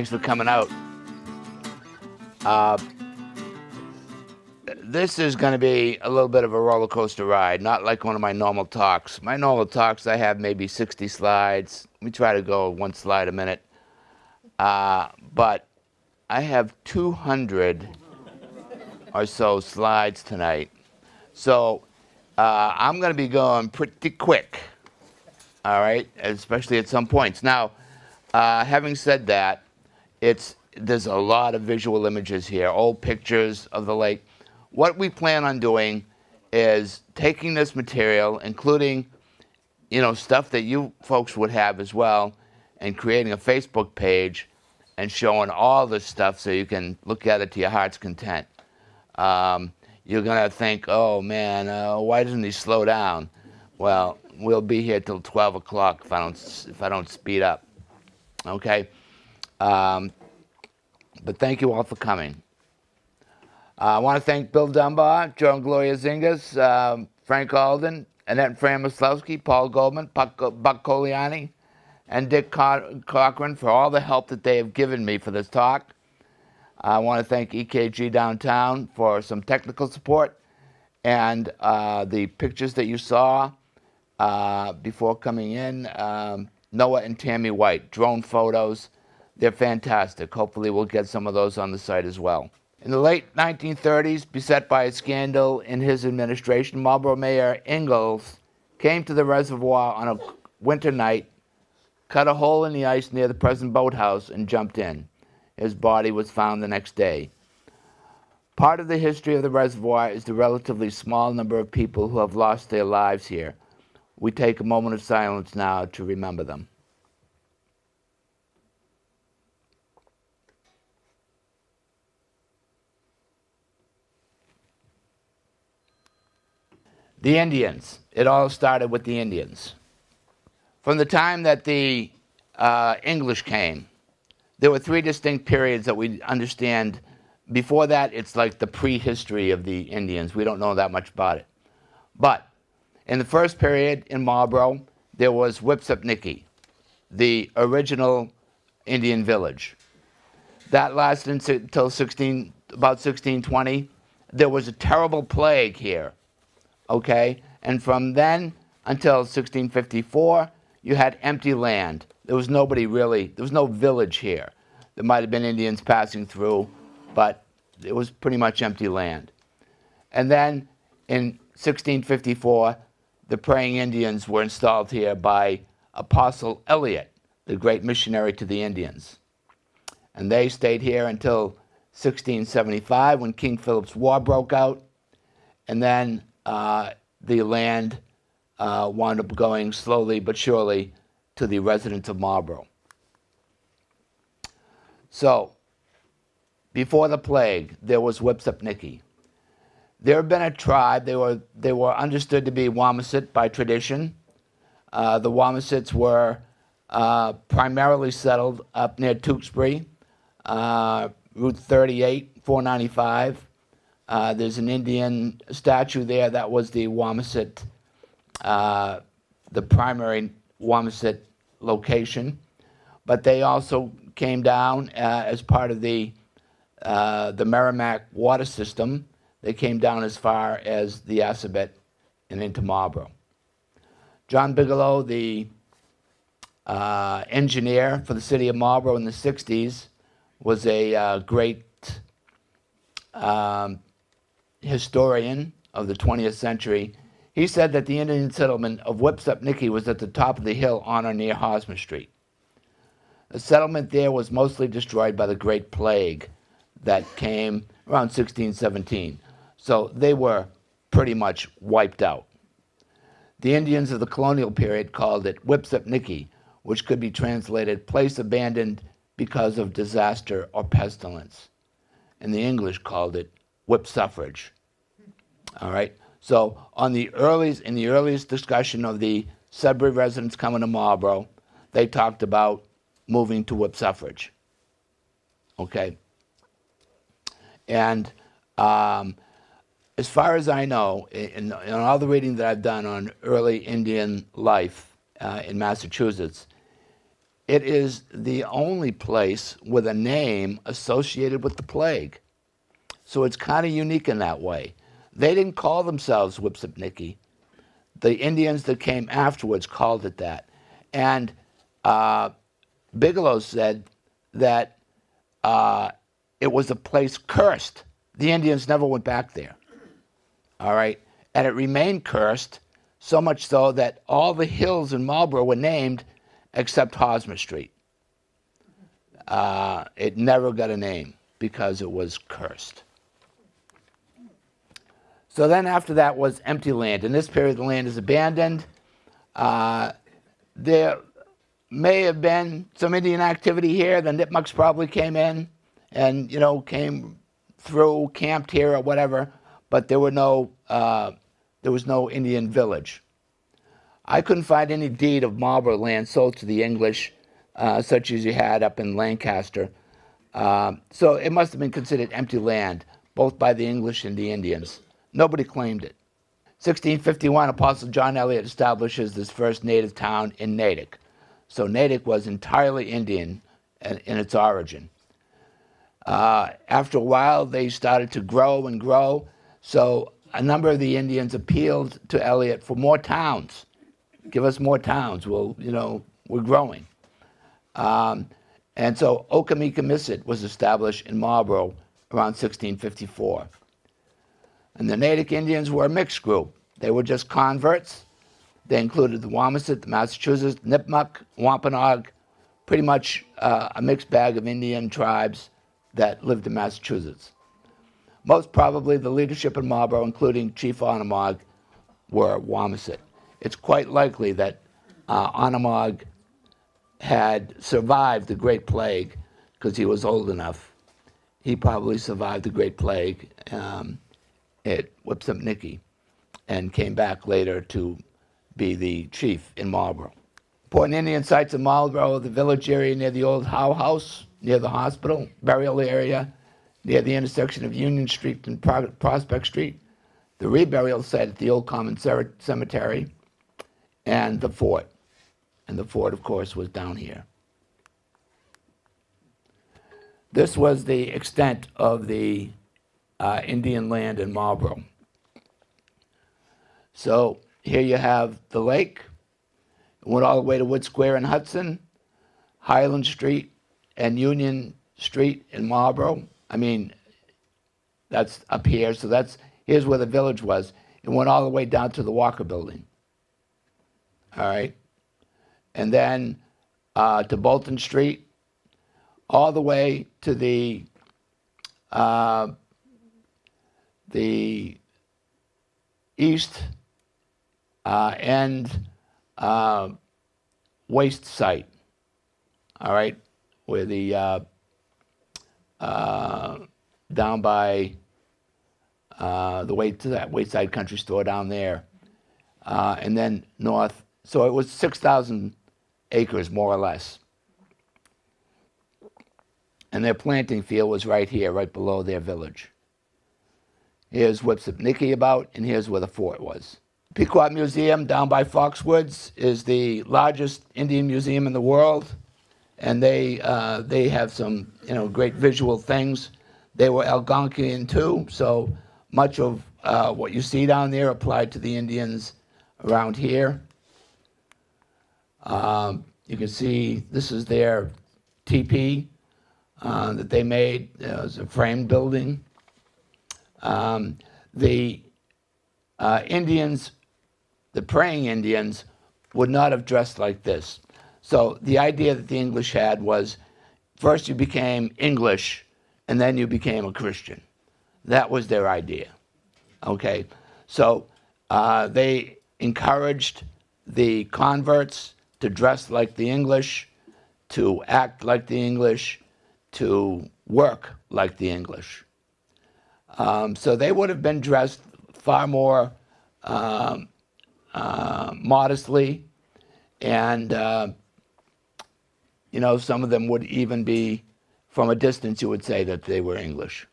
thanks for coming out. Uh, this is going to be a little bit of a roller coaster ride, not like one of my normal talks. My normal talks, I have maybe 60 slides. We try to go one slide a minute. Uh, but I have 200 or so slides tonight. So uh, I'm going to be going pretty quick, all right, especially at some points. Now, uh, having said that, it's there's a lot of visual images here, old pictures of the lake. What we plan on doing is taking this material, including you know stuff that you folks would have as well, and creating a Facebook page and showing all this stuff so you can look at it to your heart's content. Um, you're gonna think, oh man, uh, why doesn't he slow down? Well, we'll be here till 12 o'clock if I don't if I don't speed up. Okay. Um, but thank you all for coming. Uh, I want to thank Bill Dunbar, Joe and Gloria Zingas, um, Frank Alden, Annette Fran Paul Goldman, Buck, Coliani, and Dick Cochran for all the help that they have given me for this talk. I want to thank EKG Downtown for some technical support and uh, the pictures that you saw uh, before coming in. Um, Noah and Tammy White, drone photos. They're fantastic. Hopefully, we'll get some of those on the site as well. In the late 1930s, beset by a scandal in his administration, Marlboro Mayor Ingalls came to the reservoir on a winter night, cut a hole in the ice near the present boathouse, and jumped in. His body was found the next day. Part of the history of the reservoir is the relatively small number of people who have lost their lives here. We take a moment of silence now to remember them. The Indians. It all started with the Indians. From the time that the uh, English came, there were three distinct periods that we understand. Before that, it's like the prehistory of the Indians. We don't know that much about it. But in the first period in Marlboro, there was Wipsipnicki, the original Indian village. That lasted until 16, about 1620. There was a terrible plague here, okay? And from then until 1654, you had empty land. There was nobody really, there was no village here. There might have been Indians passing through, but it was pretty much empty land. And then in 1654, the praying Indians were installed here by Apostle Eliot, the great missionary to the Indians. And they stayed here until 1675 when King Philip's War broke out. And then uh, the land uh, wound up going slowly but surely to the residents of Marlborough. So, before the plague, there was Wipsipnicki. There had been a tribe. They were they were understood to be Wamesit by tradition. Uh, the Wamesits were uh, primarily settled up near Tewksbury, uh, Route 38, 495. Uh, there's an Indian statue there that was the Wamesit, uh, the primary Wamesit location. But they also came down uh, as part of the the Merrimack water system they came down as far as the Assabet and into Marlboro. John Bigelow, the uh, engineer for the city of Marlboro in the 60s, was a uh, great um, historian of the 20th century. He said that the Indian settlement of Wipsipnicki was at the top of the hill on or near Hosmer Street. The settlement there was mostly destroyed by the Great Plague that came around 1617. So they were pretty much wiped out. The Indians of the colonial period called it Wipsipnicki, which could be translated place abandoned because of disaster or pestilence. And the English called it whip suffrage. All right. So on the earliest, in the earliest discussion of the Sudbury residents coming to Marlboro, they talked about moving to whip suffrage. Okay. And um, as far as I know, in, in, all the reading that I've done on early Indian life uh, in Massachusetts, it is the only place with a name associated with the plague. So it's kind of unique in that way. They didn't call themselves Wipsipniki. The Indians that came afterwards called it that. And uh, Bigelow said that uh, it was a place cursed. The Indians never went back there. All right? And it remained cursed, so much so that all the hills in Marlborough were named except Hosmer Street. Uh, it never got a name because it was cursed. So then after that was empty land. In this period, the land is abandoned. Uh, there may have been some Indian activity here. The Nipmucks probably came in and, you know, came through, camped here or whatever, but there were no, uh, there was no Indian village. I couldn't find any deed of Marlborough land sold to the English, uh, such as you had up in Lancaster. Uh, so it must have been considered empty land, both by the English and the Indians. Nobody claimed it. 1651, Apostle John Eliot establishes this first native town in Natick. So Natick was entirely Indian in, its origin. Uh, after a while, they started to grow and grow. So a number of the Indians appealed to Eliot for more towns. Give us more towns. Well, you know, we're growing. Um, and so Okemekimissett was established in Marlborough around 1654. And the Natick Indians were a mixed group. They were just converts. They included the Wamesit, the Massachusetts, Nipmuc, Wampanoag, pretty much uh, a mixed bag of Indian tribes that lived in Massachusetts. Most probably the leadership in Marlborough, including Chief Onomog, were Wamesit. It's quite likely that uh, Onomog had survived the Great Plague because he was old enough. He probably survived the Great Plague. Um, at Wipsipniki and came back later to be the chief in Marlborough. Important Indian sites in Marlborough, the village area near the old Howe House, near the hospital, burial area, near the intersection of Union Street and Prospect Street, the reburial site at the old Common Cemetery, and the fort. And the fort, of course, was down here. This was the extent of the uh, Indian land in Marlborough. So here you have the lake, It went all the way to Wood Square in Hudson, Highland Street, and Union Street in Marlborough. I mean, that's up here. So that's here's where the village was. It went all the way down to the Walker Building. All right, and then uh, to Bolton Street, all the way to the uh, the east uh, end uh, waste site, all right, where the uh, uh down by uh, the way to that Wayside Country Store down there, uh, and then north. So it was 6,000 acres, more or less. And their planting field was right here, right below their village. Here's Wipsipniki about, and here's where the fort was. Pequot Museum down by Foxwoods is the largest Indian museum in the world, and they uh, they have some you know great visual things. They were Algonquian too, so much of uh, what you see down there applied to the Indians around here. Um, you can see this is their teepee uh, that they made. It was a frame building. Um, the uh, Indians, the praying Indians, would not have dressed like this. So the idea that the English had was first you became English and then you became a Christian. That was their idea. Okay? So uh, they encouraged the converts to dress like the English, to act like the English, to work like the English. Um, so they would have been dressed far more um, uh, modestly, and uh, you know, some of them would even be, from a distance, you would say that they were English.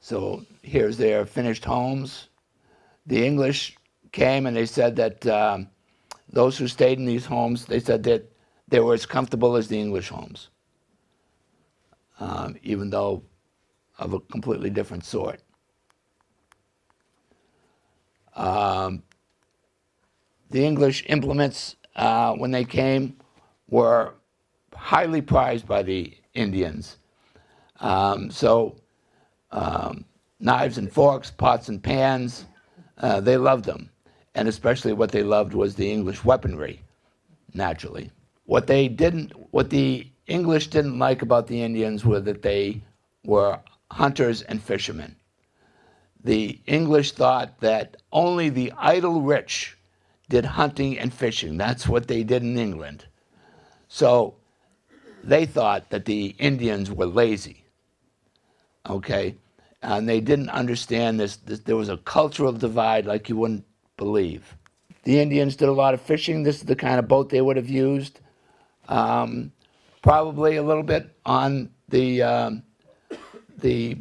So here's their finished homes. The English came and they said that um, those who stayed in these homes, they said that they were as comfortable as the English homes, um, even though of a completely different sort. Um, the English implements, uh, when they came, were highly prized by the Indians. Um, so, um, knives and forks, pots and pans, uh, they loved them. And especially what they loved was the English weaponry, naturally. What they didn't, what the English didn't like about the Indians were that they were hunters and fishermen. The English thought that only the idle rich did hunting and fishing. That's what they did in England. So they thought that the Indians were lazy. Okay? And they didn't understand this, this. There was a cultural divide like you wouldn't believe. The Indians did a lot of fishing. This is the kind of boat they would have used. Um, probably a little bit on the, um, the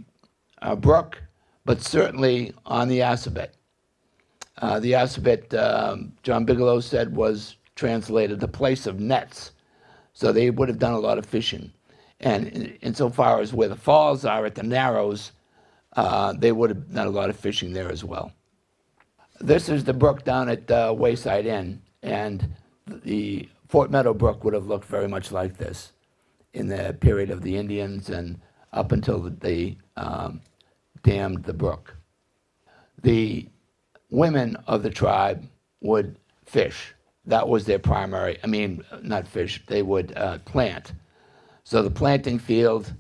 uh, brook, but certainly on the Assabet. Uh, the Assabet, um, John Bigelow said, was translated the place of nets. So they would have done a lot of fishing. And in, insofar as where the falls are at the Narrows, uh, they would have done a lot of fishing there as well. This is the brook down at uh, Wayside Inn, and the Fort Meadow Brook would have looked very much like this in the period of the Indians and up until they um, dammed the brook. The women of the tribe would fish. That was their primary, I mean, not fish, they would uh, plant. So the planting field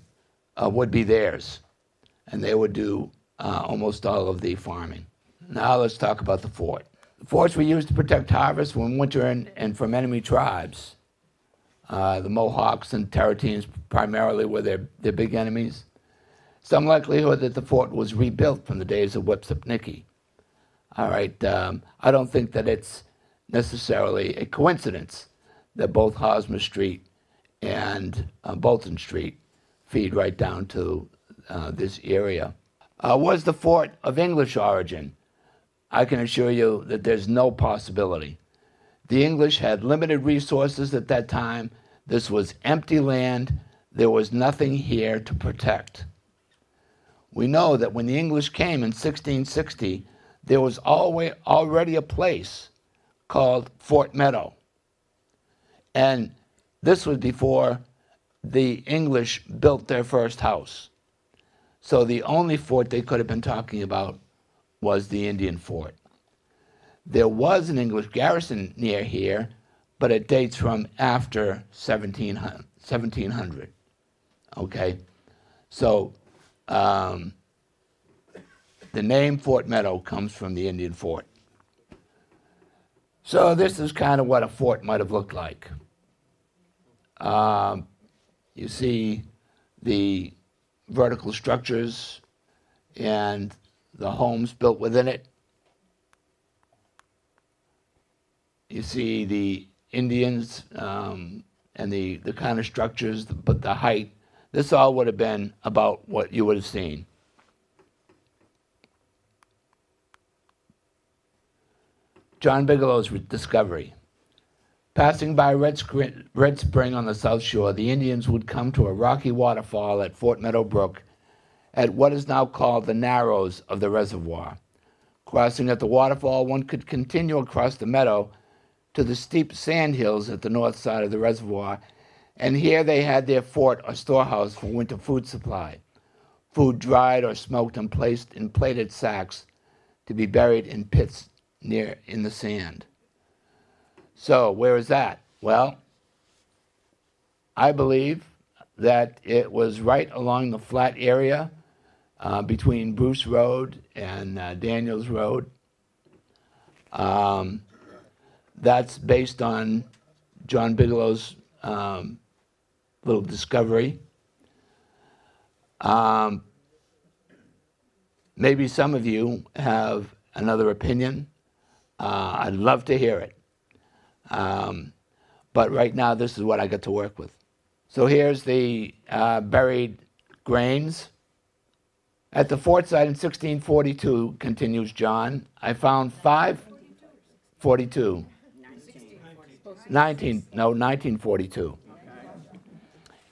uh, would be theirs, and they would do uh, almost all of the farming. Now let's talk about the fort. Forts were used to protect harvests from winter and, and from enemy tribes. Uh, the Mohawks and Tarratines primarily were their, their big enemies. Some likelihood that the fort was rebuilt from the days of Wipsipnicki. All right, um, I don't think that it's necessarily a coincidence that both Hosmer Street and uh, Bolton Street feed right down to uh, this area. Uh, was the fort of English origin? I can assure you that there's no possibility. The English had limited resources at that time. This was empty land. There was nothing here to protect. We know that when the English came in 1660, there was already a place called Fort Meadow. And this was before the English built their first house. So the only fort they could have been talking about was the Indian fort. There was an English garrison near here, but it dates from after 1700. 1700 okay? So um, the name Fort Meadow comes from the Indian fort. So this is kind of what a fort might have looked like. Um, you see the vertical structures and the homes built within it. You see the Indians um, and the, the kind of structures, but the height. This all would have been about what you would have seen. John Bigelow's discovery. Passing by Red, Red, Spring on the south shore, the Indians would come to a rocky waterfall at Fort Meadow Brook at what is now called the Narrows of the reservoir. Crossing at the waterfall, one could continue across the meadow to the steep sand hills at the north side of the reservoir, and here they had their fort or storehouse for winter food supply. Food dried or smoked and placed in plated sacks to be buried in pits near in the sand. So, where is that? Well, I believe that it was right along the flat area uh, between Bruce Road and uh, Daniels Road. Um, that's based on John Bigelow's um, little discovery. Um, maybe some of you have another opinion. Uh, I'd love to hear it. Um, but right now, this is what I got to work with. So here's the uh, buried grains. At the fort site in 1642, continues John, I found five, 42. 19, no, 1942.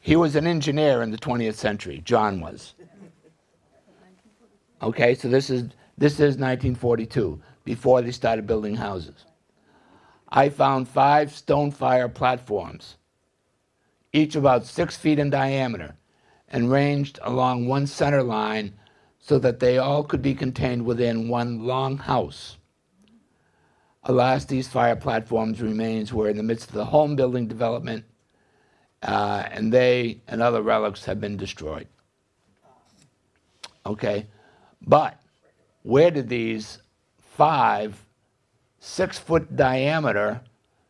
He was an engineer in the 20th century. John was. Okay, so this is this is 1942, before they started building houses. I found five stone fire platforms, each about six feet in diameter, and ranged along one center line so that they all could be contained within one long house. Alas, these fire platforms remains were in the midst of the home building development, uh, and they and other relics have been destroyed. Okay, but where did these five six foot diameter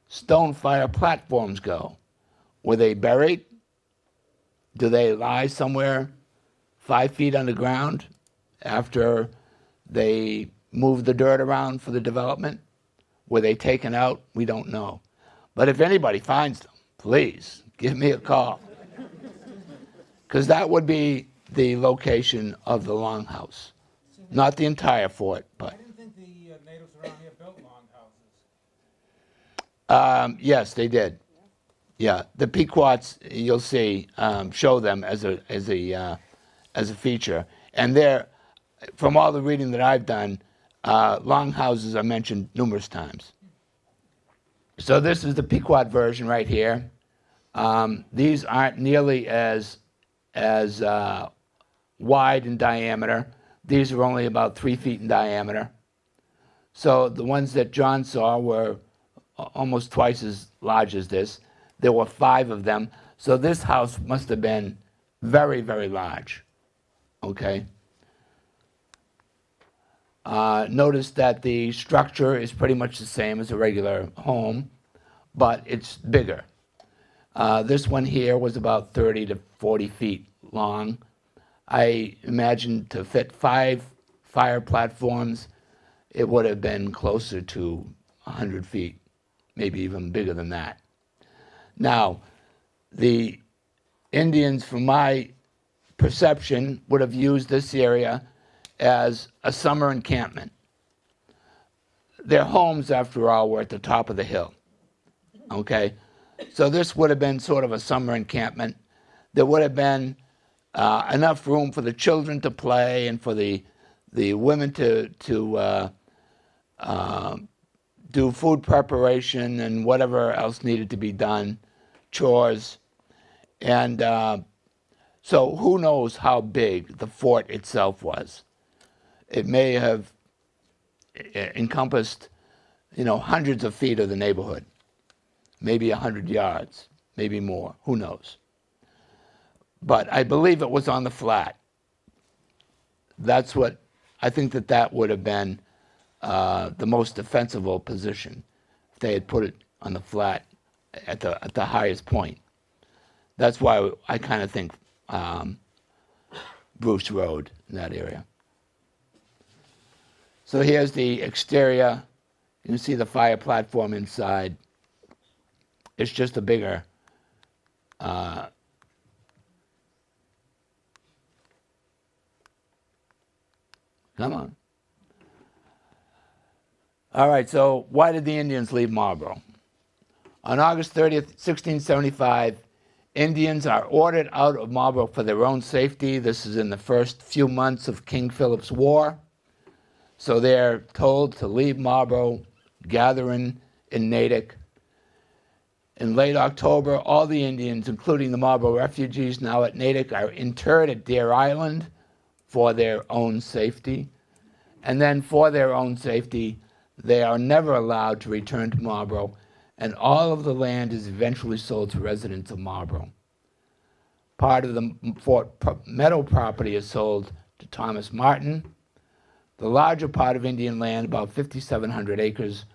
stone fire platforms go? Were they buried? Do they lie somewhere five feet underground after they moved the dirt around for the development? Were they taken out? We don't know. But if anybody finds them, please give me a call. Because that would be the location of the longhouse. Not the entire fort, but. I didn't think the uh, natives around here built long houses. Um, yes, they did. Yeah, the Pequots you'll see um, show them as a as a uh, as a feature, and they're from all the reading that I've done, uh, longhouses are mentioned numerous times. So this is the Pequot version right here. Um, these aren't nearly as as uh, wide in diameter. These are only about three feet in diameter. So the ones that John saw were almost twice as large as this. There were five of them. So this house must have been very, very large. Okay. Uh, notice that the structure is pretty much the same as a regular home, but it's bigger. Uh, this one here was about 30 to 40 feet long. I imagine to fit five fire platforms, it would have been closer to 100 feet, maybe even bigger than that. Now, the Indians, from my perception, would have used this area as a summer encampment. Their homes, after all, were at the top of the hill. Okay? So this would have been sort of a summer encampment. There would have been uh, enough room for the children to play and for the the women to to uh, uh, do food preparation and whatever else needed to be done chores. And uh, so who knows how big the fort itself was. It may have encompassed, you know, hundreds of feet of the neighborhood, maybe a hundred yards, maybe more, who knows. But I believe it was on the flat. That's what, I think that that would have been uh, the most defensible position if they had put it on the flat at the at the highest point. That's why I kind of think um, Bruce Road in that area. So here's the exterior. You can see the fire platform inside. It's just a bigger. Uh, come on. All right, so why did the Indians leave Marlborough? On August 30th, 1675, Indians are ordered out of Marlborough for their own safety. This is in the first few months of King Philip's War. So they're told to leave Marlborough, gathering in Natick. In late October, all the Indians, including the Marlborough refugees now at Natick, are interred at Deer Island for their own safety. And then, for their own safety, they are never allowed to return to Marlborough and all of the land is eventually sold to residents of Marlborough. Part of the Fort Meadow property is sold to Thomas Martin. The larger part of Indian land, about 5,700 acres,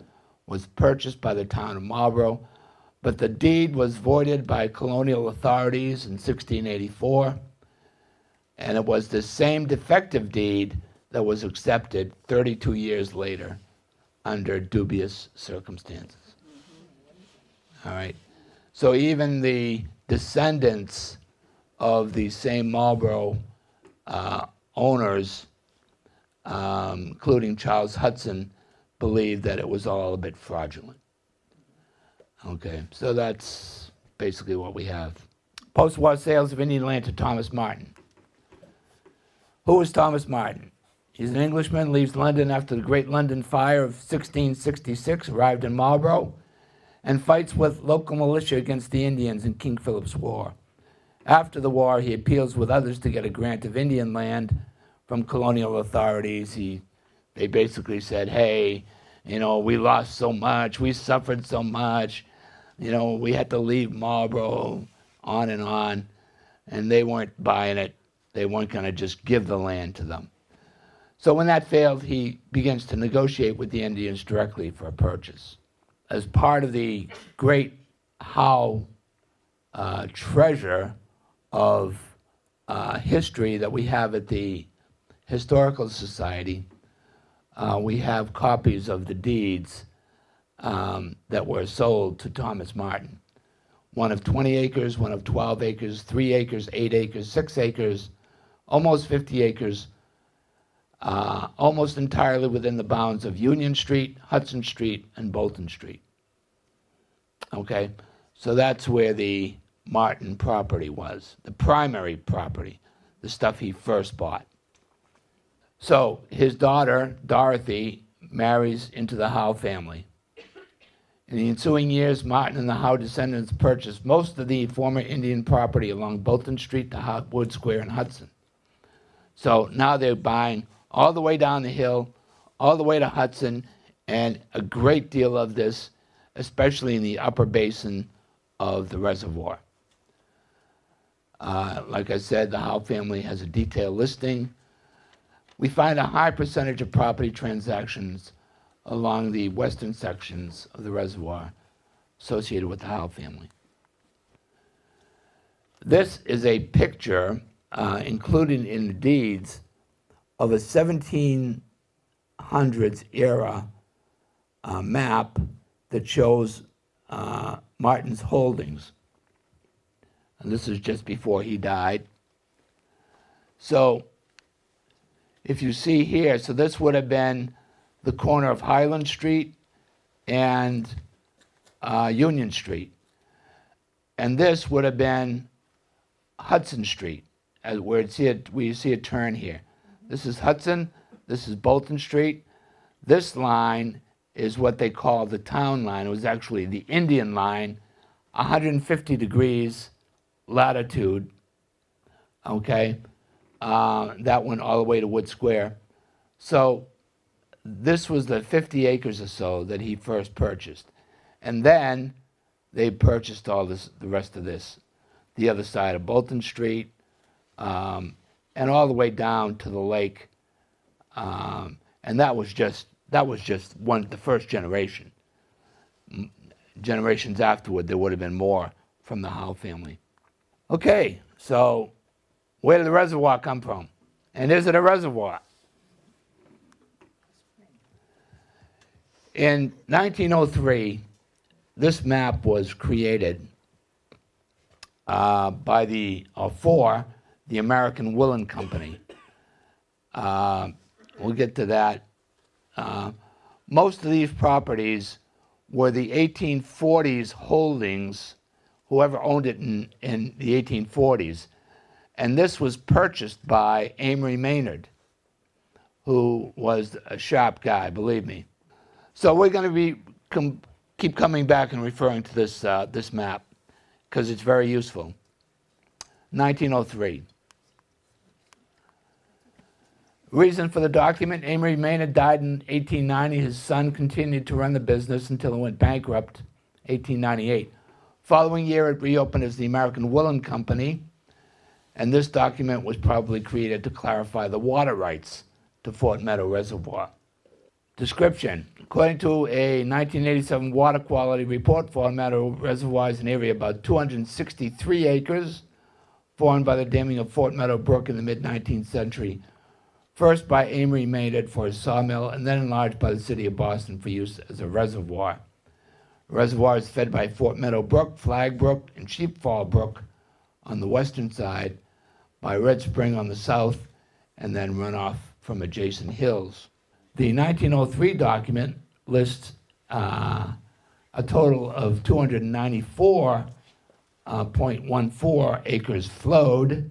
was purchased by the town of Marlborough, but the deed was voided by colonial authorities in 1684, and it was the same defective deed that was accepted 32 years later under dubious circumstances. All right. So even the descendants of the same Marlborough uh, owners, um, including Charles Hudson, believed that it was all a bit fraudulent. Okay, so that's basically what we have. Post-war sales of Indian land to Thomas Martin. Who is Thomas Martin? He's an Englishman, leaves London after the Great London Fire of 1666, arrived in Marlborough, and fights with local militia against the Indians in King Philip's War. After the war, he appeals with others to get a grant of Indian land from colonial authorities. He, they basically said, hey, you know, we lost so much, we suffered so much, you know, we had to leave Marlborough, on and on. And they weren't buying it. They weren't going to just give the land to them. So when that failed, he begins to negotiate with the Indians directly for a purchase. As part of the great Howe uh, treasure of uh, history that we have at the Historical Society, uh, we have copies of the deeds um, that were sold to Thomas Martin. One of 20 acres, one of 12 acres, three acres, eight acres, six acres, almost 50 acres, uh, almost entirely within the bounds of Union Street, Hudson Street, and Bolton Street. Okay, so that's where the Martin property was, the primary property, the stuff he first bought. So his daughter, Dorothy, marries into the Howe family. In the ensuing years, Martin and the Howe descendants purchased most of the former Indian property along Bolton Street to Wood Square and Hudson. So now they're buying all the way down the hill, all the way to Hudson, and a great deal of this, especially in the upper basin of the reservoir. Uh, like I said, the Howe family has a detailed listing. We find a high percentage of property transactions along the western sections of the reservoir associated with the Howe family. This is a picture uh, included in the deeds of a 1700s era uh, map that shows uh, Martin's holdings and this is just before he died. So if you see here, so this would have been the corner of Highland Street and uh, Union Street. And this would have been Hudson Street, as where, you see, it, where you see a turn here. This is Hudson, this is Bolton Street. This line is what they call the town line. It was actually the Indian line, 150 degrees latitude, okay, uh, that went all the way to Wood Square. So this was the 50 acres or so that he first purchased. And then they purchased all this, the rest of this, the other side of Bolton Street, um, and all the way down to the lake. Um, and that was just that was just one the first generation. Generations afterward, there would have been more from the Howe family. Okay, so where did the reservoir come from? And is it a reservoir? In 1903, this map was created uh, by the, or for the American Woolen Company. Uh, we'll get to that. Uh, most of these properties were the 1840s holdings whoever owned it in, in the 1840s. And this was purchased by Amory Maynard, who was a sharp guy, believe me. So we're going to be com keep coming back and referring to this, uh, this map because it's very useful. 1903. Reason for the document, Amory Maynard died in 1890. His son continued to run the business until it went bankrupt 1898. Following year, it reopened as the American Woolen Company, and this document was probably created to clarify the water rights to Fort Meadow Reservoir. Description. According to a 1987 water quality report, Fort Meadow Reservoir is an area about 263 acres, formed by the damming of Fort Meadow Brook in the mid-19th century, first by Amory Maynard for his sawmill, and then enlarged by the city of Boston for use as a reservoir. The reservoir is fed by Fort Meadow Brook, Flag Brook, and Sheepfall Brook on the western side, by Red Spring on the south, and then runoff from adjacent hills. The 1903 document lists uh, a total of 294.14 acres flowed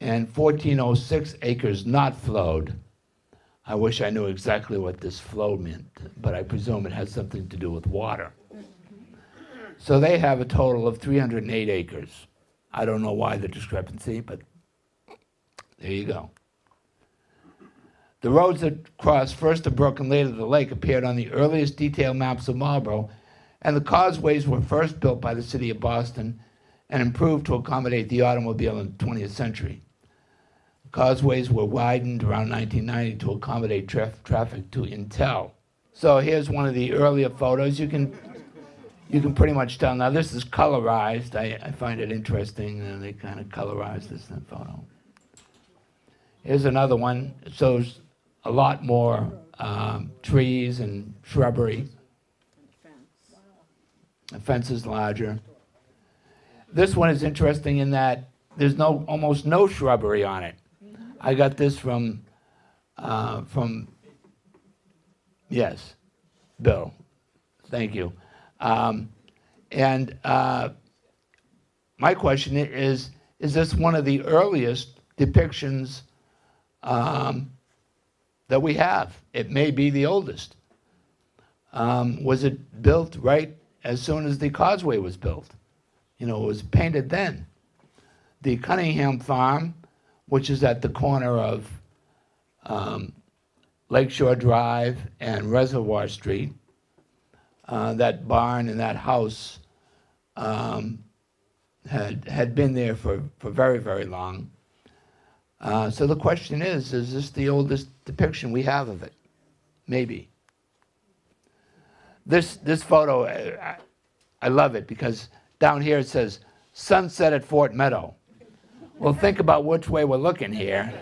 and 1406 acres not flowed. I wish I knew exactly what this flow meant, but I presume it has something to do with water. So they have a total of 308 acres. I don't know why the discrepancy, but there you go. The roads that cross first the brook and later the lake appeared on the earliest detailed maps of Marlborough, and the causeways were first built by the city of Boston and improved to accommodate the automobile in the 20th century. Causeways were widened around 1990 to accommodate traf- traffic to Intel. So here's one of the earlier photos. You can you can pretty much tell. Now this is colorized. I, I find it interesting. And they kind of colorized this in photo. Here's another one. It shows a lot more um, trees and shrubbery. The fence is larger. This one is interesting in that there's no almost no shrubbery on it. I got this from uh, from yes, Bill. Thank you. Um, and uh, my question is: Is this one of the earliest depictions um, that we have? It may be the oldest. Um, was it built right as soon as the causeway was built? You know, it was painted then. The Cunningham Farm, which is at the corner of um, Lakeshore Drive and Reservoir Street, uh, that barn and that house um, had had been there for, for very very long. Uh, so the question is: Is this the oldest depiction we have of it? Maybe. This this photo, I, I love it because down here it says sunset at Fort Meadow. Well, think about which way we're looking here.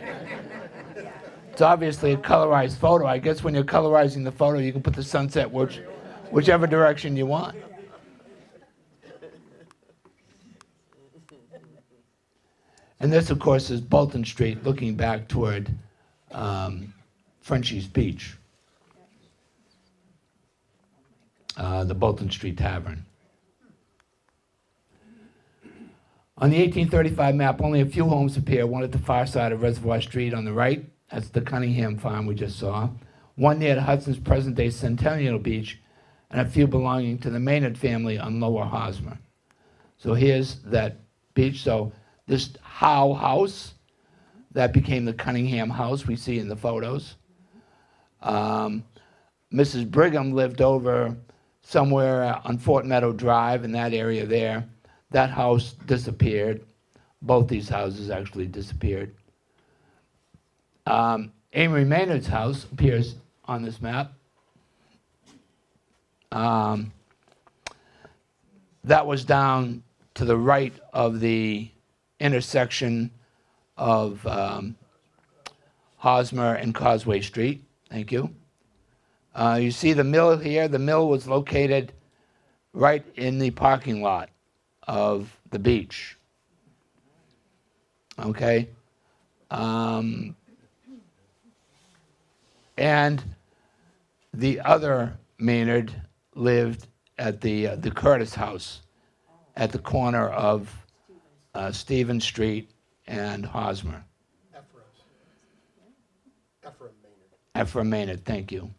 It's obviously a colorized photo. I guess when you're colorizing the photo, you can put the sunset which, whichever direction you want. And this, of course, is Bolton Street looking back toward um, Frenchie's Beach, uh, the Bolton Street Tavern. On the 1835 map, only a few homes appear, one at the far side of Reservoir Street on the right, that's the Cunningham farm we just saw, one near Hudson's present-day Centennial Beach, and a few belonging to the Maynard family on Lower Hosmer. So here's that beach. So this Howe house, that became the Cunningham house we see in the photos. Um, Mrs. Brigham lived over somewhere on Fort Meadow Drive in that area there. That house disappeared. Both these houses actually disappeared. Um, Amory Maynard's house appears on this map. Um, that was down to the right of the intersection of um, Hosmer and Causeway Street. Thank you. Uh, you see the mill here. The mill was located right in the parking lot of the beach. Okay? Um, and the other Maynard lived at the, uh, the Curtis House at the corner of uh, Stephen Street and Hosmer. Ephraim Maynard. Ephraim Maynard, thank you.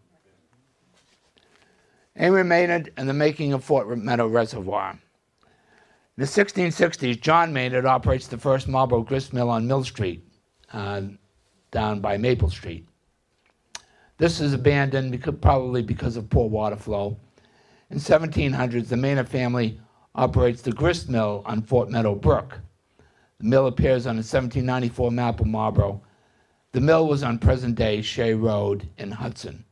Amory Maynard and the making of Fort Meadow Reservoir. In the 1660s, John Maynard operates the first Marlboro grist mill on Mill Street, uh, down by Maple Street. This is abandoned because, probably because of poor water flow. In 1700s, the Maynard family operates the grist mill on Fort Meadow Brook. The mill appears on a 1794 map of Marlboro. The mill was on present-day Shea Road in Hudson.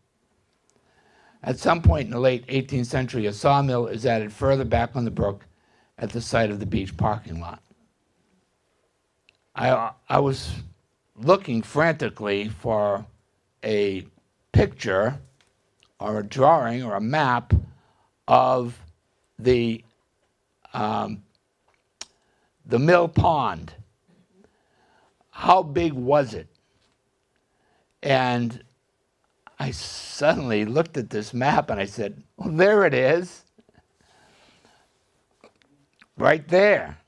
At some point in the late 18th century, a sawmill is added further back on the brook at the site of the beach parking lot. I, I was looking frantically for a picture or a drawing or a map of the um, the mill pond. How big was it? And I suddenly looked at this map and I said, well, there it is. Right there.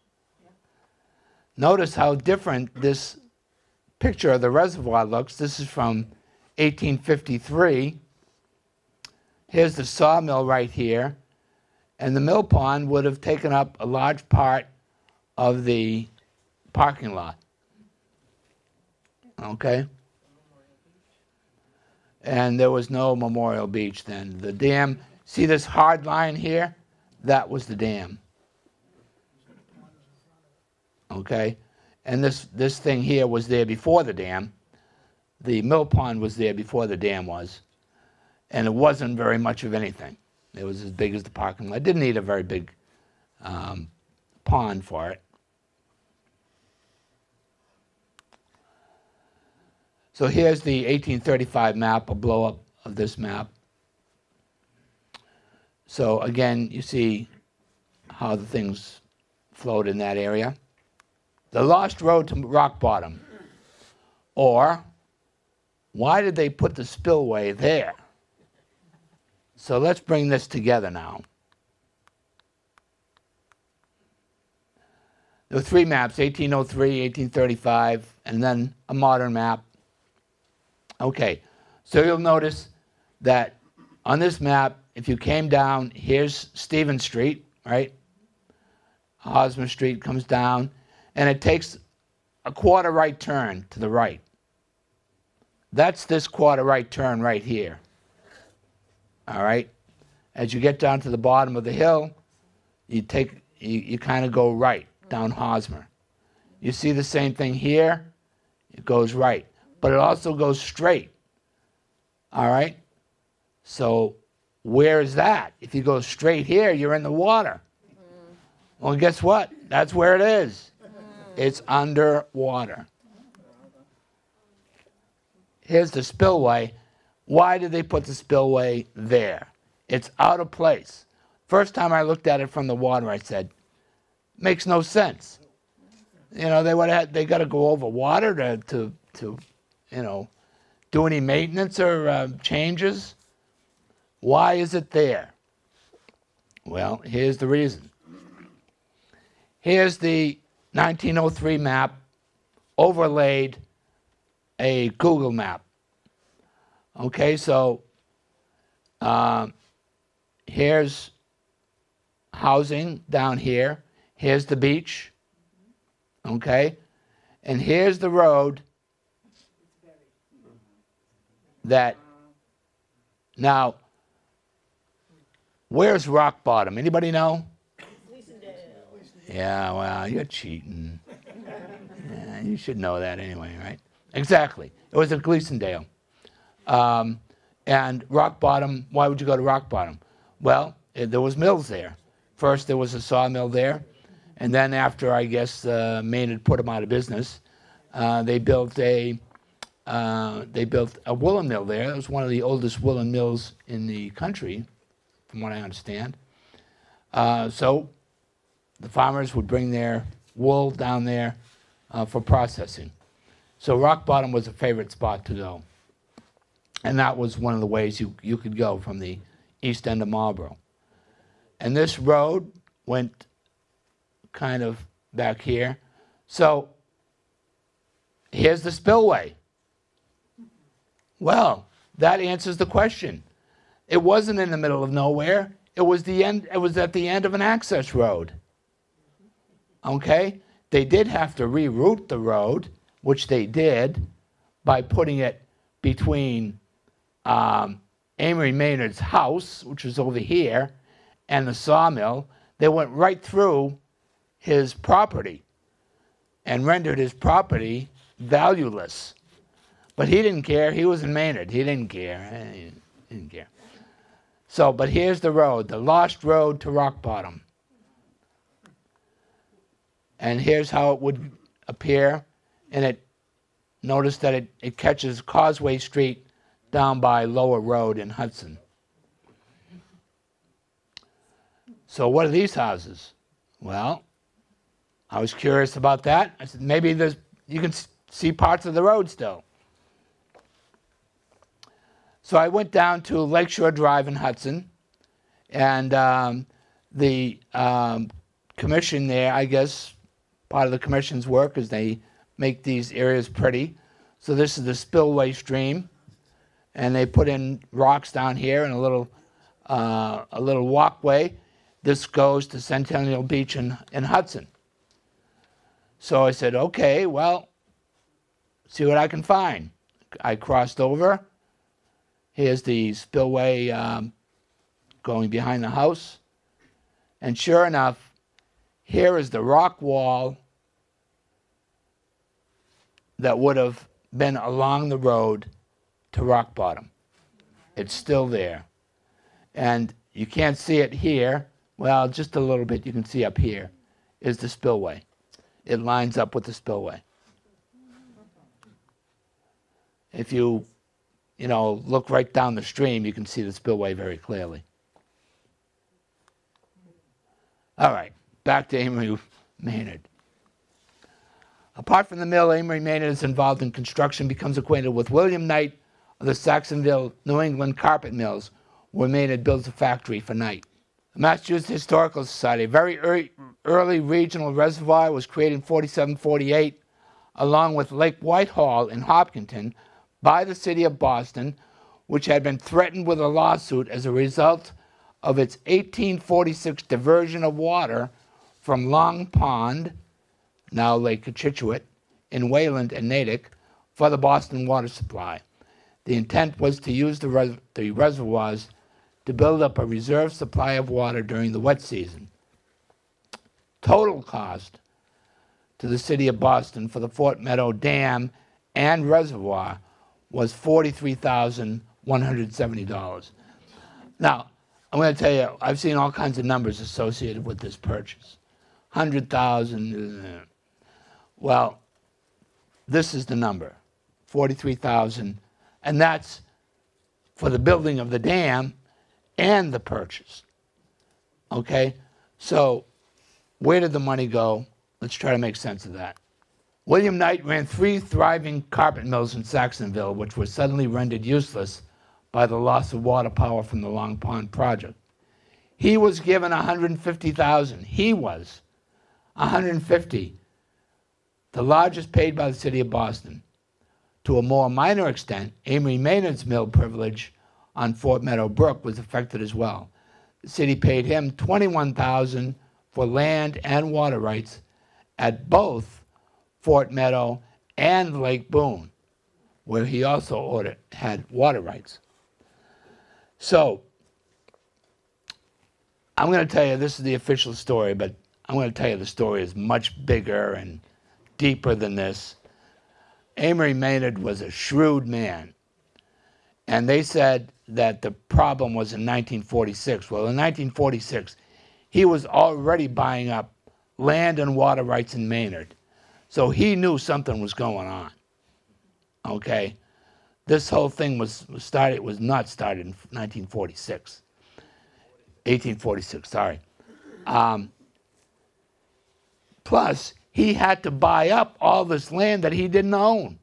Notice how different this picture of the reservoir looks. This is from 1853. Here's the sawmill right here. And the mill pond would have taken up a large part of the parking lot. Okay? And there was no Memorial Beach then. The dam, see this hard line here? That was the dam. Okay? And this, this thing here was there before the dam. The mill pond was there before the dam was. And it wasn't very much of anything. It was as big as the parking lot. I didn't need a very big um, pond for it. So here's the 1835 map, a blow up of this map. So again, you see how the things flowed in that area. The lost road to rock bottom. Or, why did they put the spillway there? So let's bring this together now. There were three maps 1803, 1835, and then a modern map. Okay, so you'll notice that on this map, if you came down, here's Stevens Street, right? Hosmer Street comes down, and it takes a quarter right turn to the right. That's this quarter right turn right here. All right? As you get down to the bottom of the hill, you take you, you kind of go right down Hosmer. You see the same thing here? It goes right. But it also goes straight. All right? So where is that? If you go straight here, you're in the water. Well, guess what? That's where it is. It's underwater. Here's the spillway. Why did they put the spillway there? It's out of place. First time I looked at it from the water, I said, makes no sense. You know, they would have they got to go over water to, to, to, you know, do any maintenance or uh, changes. Why is it there? Well, here's the reason. Here's the 1903 map overlaid a Google map. Okay, so um, here's housing down here. Here's the beach. Okay, and here's the road that now where's rock bottom? Anybody know? Yeah well you're cheating. Yeah, you should know that anyway right? Exactly. It was at gleasondale um, and rock bottom why would you go to rock bottom well eh, there was mills there first there was a sawmill there and then after i guess uh, maine had put them out of business uh, they built a uh, they built a woolen mill there. It was one of the oldest woolen mills in the country, from what I understand. Uh, so the farmers would bring their wool down there uh, for processing. So Rock Bottom was a favorite spot to go. And that was one of the ways you, you could go from the east end of Marlborough. And this road went kind of back here. So here's the spillway. Well, that answers the question. It wasn't in the middle of nowhere. It was the end it was at the end of an access road. Okay? They did have to reroute the road, which they did by putting it between um, Amory Maynard's house, which was over here, and the sawmill. They went right through his property and rendered his property valueless. But he didn't care. He was in Maynard. He didn't care. He didn't care. So, but here's the road, the lost road to rock bottom. And here's how it would appear. And it, notice that it, it catches Causeway Street down by Lower Road in Hudson. So, what are these houses? Well, I was curious about that. I said, maybe there's, you can see parts of the road still. So I went down to Lakeshore Drive in Hudson, and um, the um, commission there, I guess, part of the commission's work is they make these areas pretty. So this is the spillway stream, and they put in rocks down here and a little uh, a little walkway. This goes to Centennial Beach in, in Hudson. So I said, okay, well, see what I can find. I crossed over. Here's the spillway um, going behind the house. And sure enough, here is the rock wall that would have been along the road to rock bottom. It's still there. And you can't see it here. Well, just a little bit you can see up here is the spillway. It lines up with the spillway. If you, you know, look right down the stream, you can see the spillway very clearly. All right, back to Amory Maynard. Apart from the mill, Amory Maynard is involved in construction, becomes acquainted with William Knight of the Saxonville, New England carpet mills, where Maynard builds a factory for Knight. The Massachusetts Historical Society, a very early, early regional reservoir, was created in 4748 along with Lake Whitehall in Hopkinton by the city of Boston, which had been threatened with a lawsuit as a result of its 1846 diversion of water from Long Pond, now Lake Cochituate, in Wayland and Natick for the Boston water supply. The intent was to use the, res- the reservoirs to build up a reserve supply of water during the wet season. Total cost to the city of Boston for the Fort Meadow Dam and reservoir was $43,170. Now, I'm going to tell you, I've seen all kinds of numbers associated with this purchase. 100,000. uh, Well, this is the number 43,000. And that's for the building of the dam and the purchase. Okay? So, where did the money go? Let's try to make sense of that. William Knight ran three thriving carpet mills in Saxonville, which were suddenly rendered useless by the loss of water power from the Long Pond project. He was given 150,000. He was 150, the largest paid by the city of Boston. To a more minor extent, Amory Maynard's mill privilege on Fort Meadow Brook was affected as well. The city paid him 21,000 for land and water rights at both Fort Meadow and Lake Boone, where he also ordered, had water rights. So, I'm going to tell you this is the official story, but I'm going to tell you the story is much bigger and deeper than this. Amory Maynard was a shrewd man. And they said that the problem was in 1946. Well, in 1946, he was already buying up land and water rights in Maynard. So he knew something was going on. Okay? This whole thing was started was not started in 1946. 1846, sorry. Um, plus, he had to buy up all this land that he didn't own.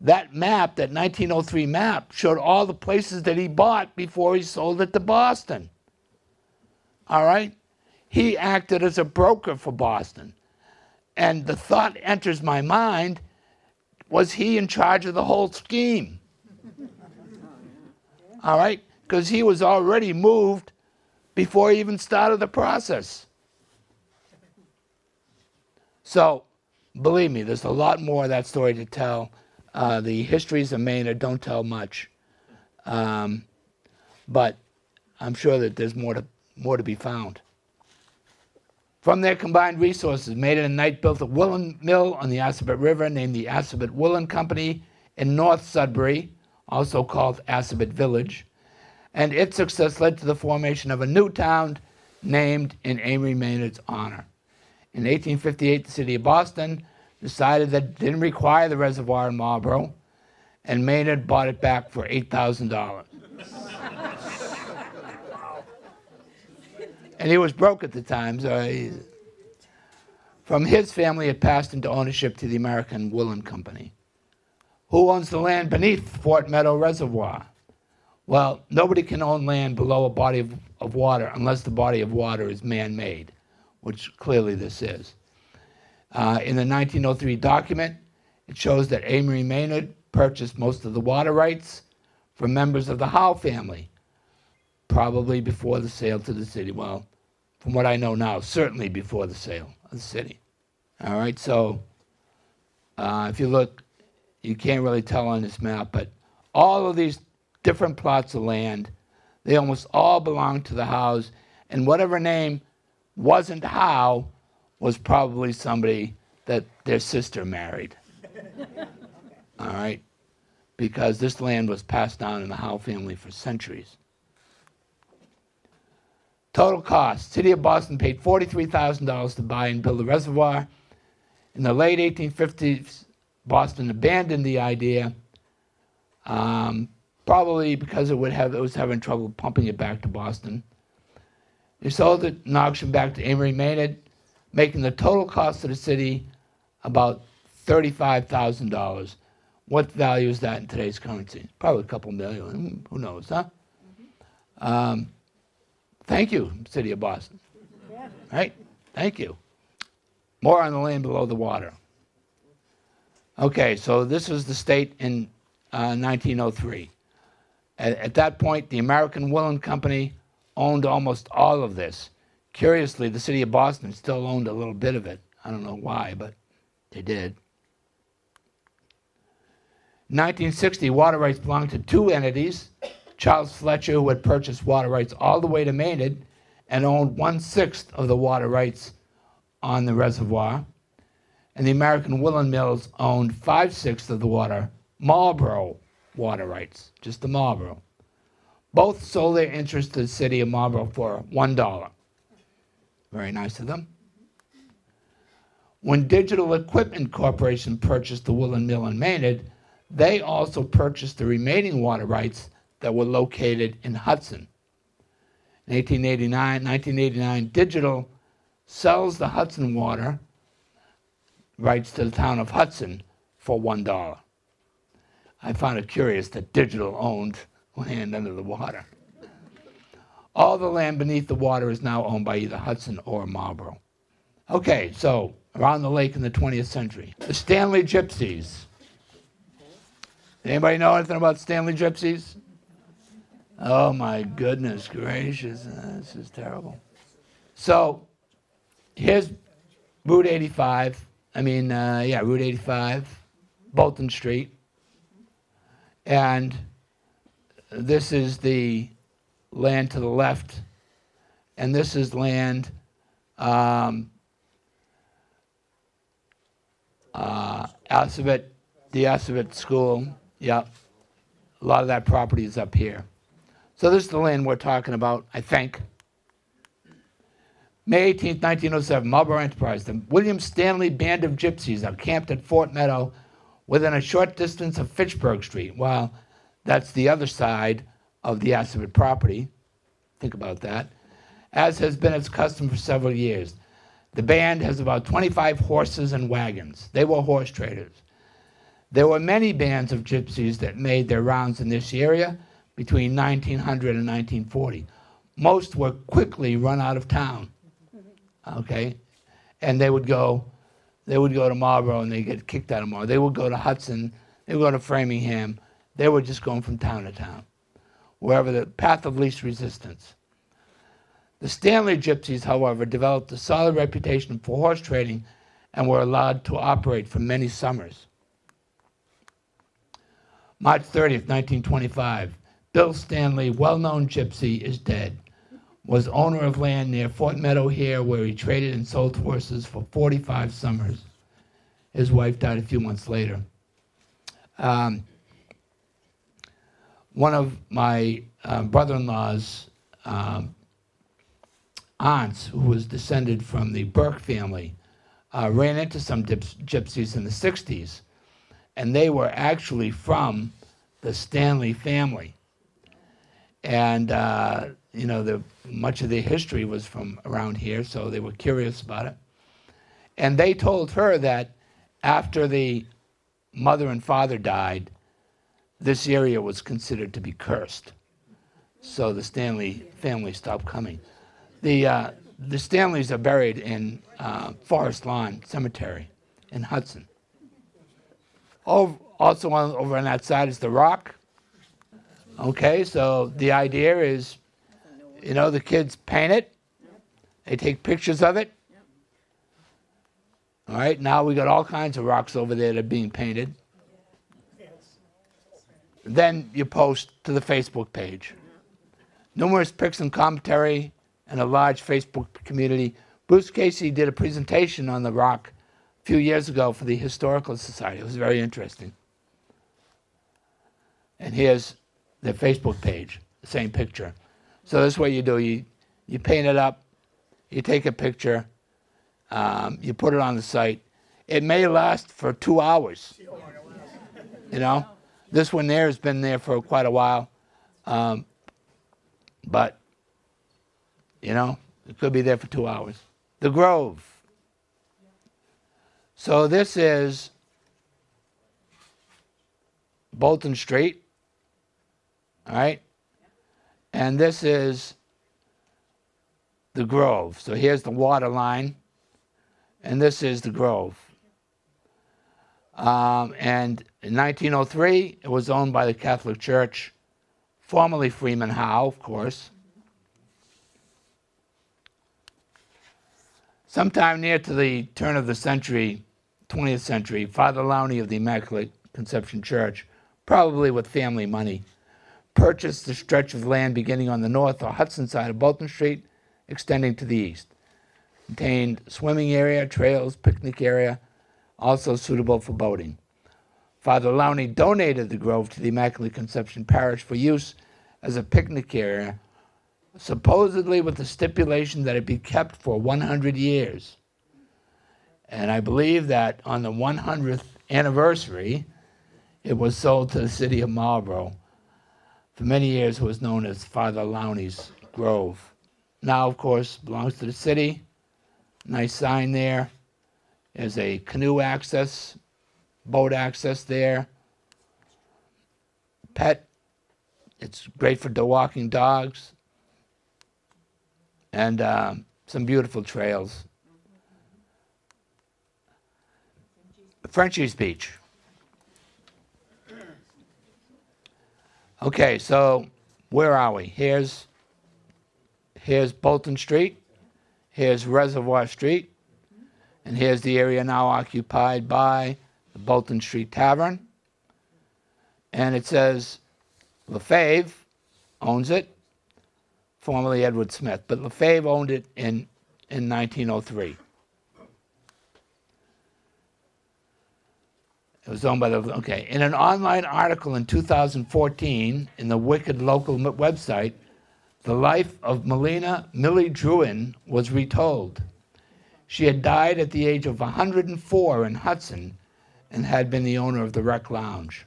That map, that 1903 map, showed all the places that he bought before he sold it to Boston. All right? He acted as a broker for Boston. And the thought enters my mind was he in charge of the whole scheme? All right? Because he was already moved before he even started the process. So, believe me, there's a lot more of that story to tell. Uh, the histories of Maynard don't tell much, um, but I'm sure that there's more to more to be found. From their combined resources, Maynard and Knight built a woolen mill on the Assabet River named the Assabet Woolen Company in North Sudbury, also called Assabet Village, and its success led to the formation of a new town named in Amory Maynard's honor. In 1858, the city of Boston decided that it didn't require the reservoir in Marlborough, and Maynard bought it back for $8,000. and he was broke at the time, so he, from his family, it passed into ownership to the American Woolen Company. Who owns the land beneath Fort Meadow Reservoir? Well, nobody can own land below a body of, of water unless the body of water is man made, which clearly this is. Uh, in the 1903 document, it shows that Amory Maynard purchased most of the water rights from members of the Howe family, probably before the sale to the city. Well, from what I know now, certainly before the sale of the city. All right, so uh, if you look, you can't really tell on this map, but all of these different plots of land, they almost all belong to the Howes, and whatever name wasn't Howe was probably somebody that their sister married. all right, because this land was passed down in the Howe family for centuries. Total cost City of Boston paid $43,000 to buy and build a reservoir. In the late 1850s, Boston abandoned the idea, um, probably because it would have it was having trouble pumping it back to Boston. They sold it in auction back to Amory Maynard, making the total cost of the city about thirty-five thousand dollars. What value is that in today's currency? Probably a couple million. Who knows, huh? Um, thank you, City of Boston. Yeah. Right? Thank you. More on the land below the water. Okay, so this was the state in uh, 1903. At, at that point, the American Woolen Company owned almost all of this. Curiously, the city of Boston still owned a little bit of it. I don't know why, but they did. In 1960, water rights belonged to two entities. Charles Fletcher, who had purchased water rights all the way to Maynard and owned one sixth of the water rights on the reservoir. And the American Woolen Mills owned five sixths of the water, Marlboro water rights, just the Marlboro. Both sold their interest to the city of Marlboro for $1. Very nice of them. When Digital Equipment Corporation purchased the Woolen Mill in Maynard, they also purchased the remaining water rights that were located in Hudson. In 1889, 1989, Digital sells the Hudson water rights to the town of Hudson for $1. I found it curious that Digital owned land under the water. All the land beneath the water is now owned by either Hudson or Marlboro. Okay, so around the lake in the 20th century, the Stanley Gypsies. Anybody know anything about Stanley Gypsies? Oh my goodness gracious, this is terrible. So here's Route 85. I mean, uh, yeah, Route 85, Bolton Street. And this is the land to the left, and this is land um, uh, the Assabet School. Yep. A lot of that property is up here. So this is the land we're talking about, I think. May 18, 1907, Marlboro Enterprise. The William Stanley Band of Gypsies are camped at Fort Meadow within a short distance of Fitchburg Street. Well, that's the other side of the Assabet property. Think about that. As has been its custom for several years. The band has about 25 horses and wagons. They were horse traders. There were many bands of gypsies that made their rounds in this area between 1900 and 1940. Most were quickly run out of town. Okay? And they would go they would go to Marlboro and they get kicked out of Marlboro. They would go to Hudson, they would go to Framingham. They were just going from town to town, wherever the path of least resistance. The Stanley Gypsies, however, developed a solid reputation for horse trading and were allowed to operate for many summers. March 30th, 1925, Bill Stanley, well known gypsy, is dead. Was owner of land near Fort Meadow here, where he traded and sold horses for 45 summers. His wife died a few months later. Um, one of my uh, brother in law's um, aunts, who was descended from the Burke family, uh, ran into some gypsies in the 60s, and they were actually from the Stanley family. And, uh, you know, the, much of their history was from around here, so they were curious about it. And they told her that after the mother and father died, this area was considered to be cursed. so the Stanley family stopped coming. The, uh, the Stanleys are buried in uh, Forest Lawn Cemetery in Hudson. Also on, over on that side is the Rock. Okay, so the idea is, you know, the kids paint it, they take pictures of it. All right, now we got all kinds of rocks over there that are being painted. Then you post to the Facebook page. Numerous pics and commentary and a large Facebook community. Bruce Casey did a presentation on the rock a few years ago for the Historical Society. It was very interesting. And here's the Facebook page, the same picture. So this is what you do. You, you paint it up, you take a picture, um, you put it on the site. It may last for two hours. You know, this one there has been there for quite a while, um, but you know, it could be there for two hours. The Grove. So this is Bolton Street. All right, and this is the Grove. So here's the water line and this is the Grove. Um, and in 1903, it was owned by the Catholic Church, formerly Freeman Howe, of course. Sometime near to the turn of the century, 20th century, Father Lowney of the Immaculate Conception Church, probably with family money, purchased the stretch of land beginning on the north or Hudson side of Bolton Street, extending to the east contained swimming area, trails, picnic area, also suitable for boating. Father Lowney donated the grove to the Immaculate Conception Parish for use as a picnic area, supposedly with the stipulation that it be kept for 100 years. And I believe that on the 100th anniversary, it was sold to the city of Marlborough. For many years, it was known as Father Lowney's Grove. Now, of course, belongs to the city Nice sign there. There's a canoe access, boat access there. Pet, it's great for the walking dogs. And um, some beautiful trails. Frenchie's Beach. Okay, so where are we? Here's here's Bolton Street. Here's Reservoir Street, and here's the area now occupied by the Bolton Street Tavern. And it says LaFave owns it, formerly Edward Smith, but LaFave owned it in, in 1903. It was owned by the, okay. In an online article in 2014 in the Wicked local website, the life of Melina Millie Druin was retold. She had died at the age of 104 in Hudson and had been the owner of the Rec Lounge.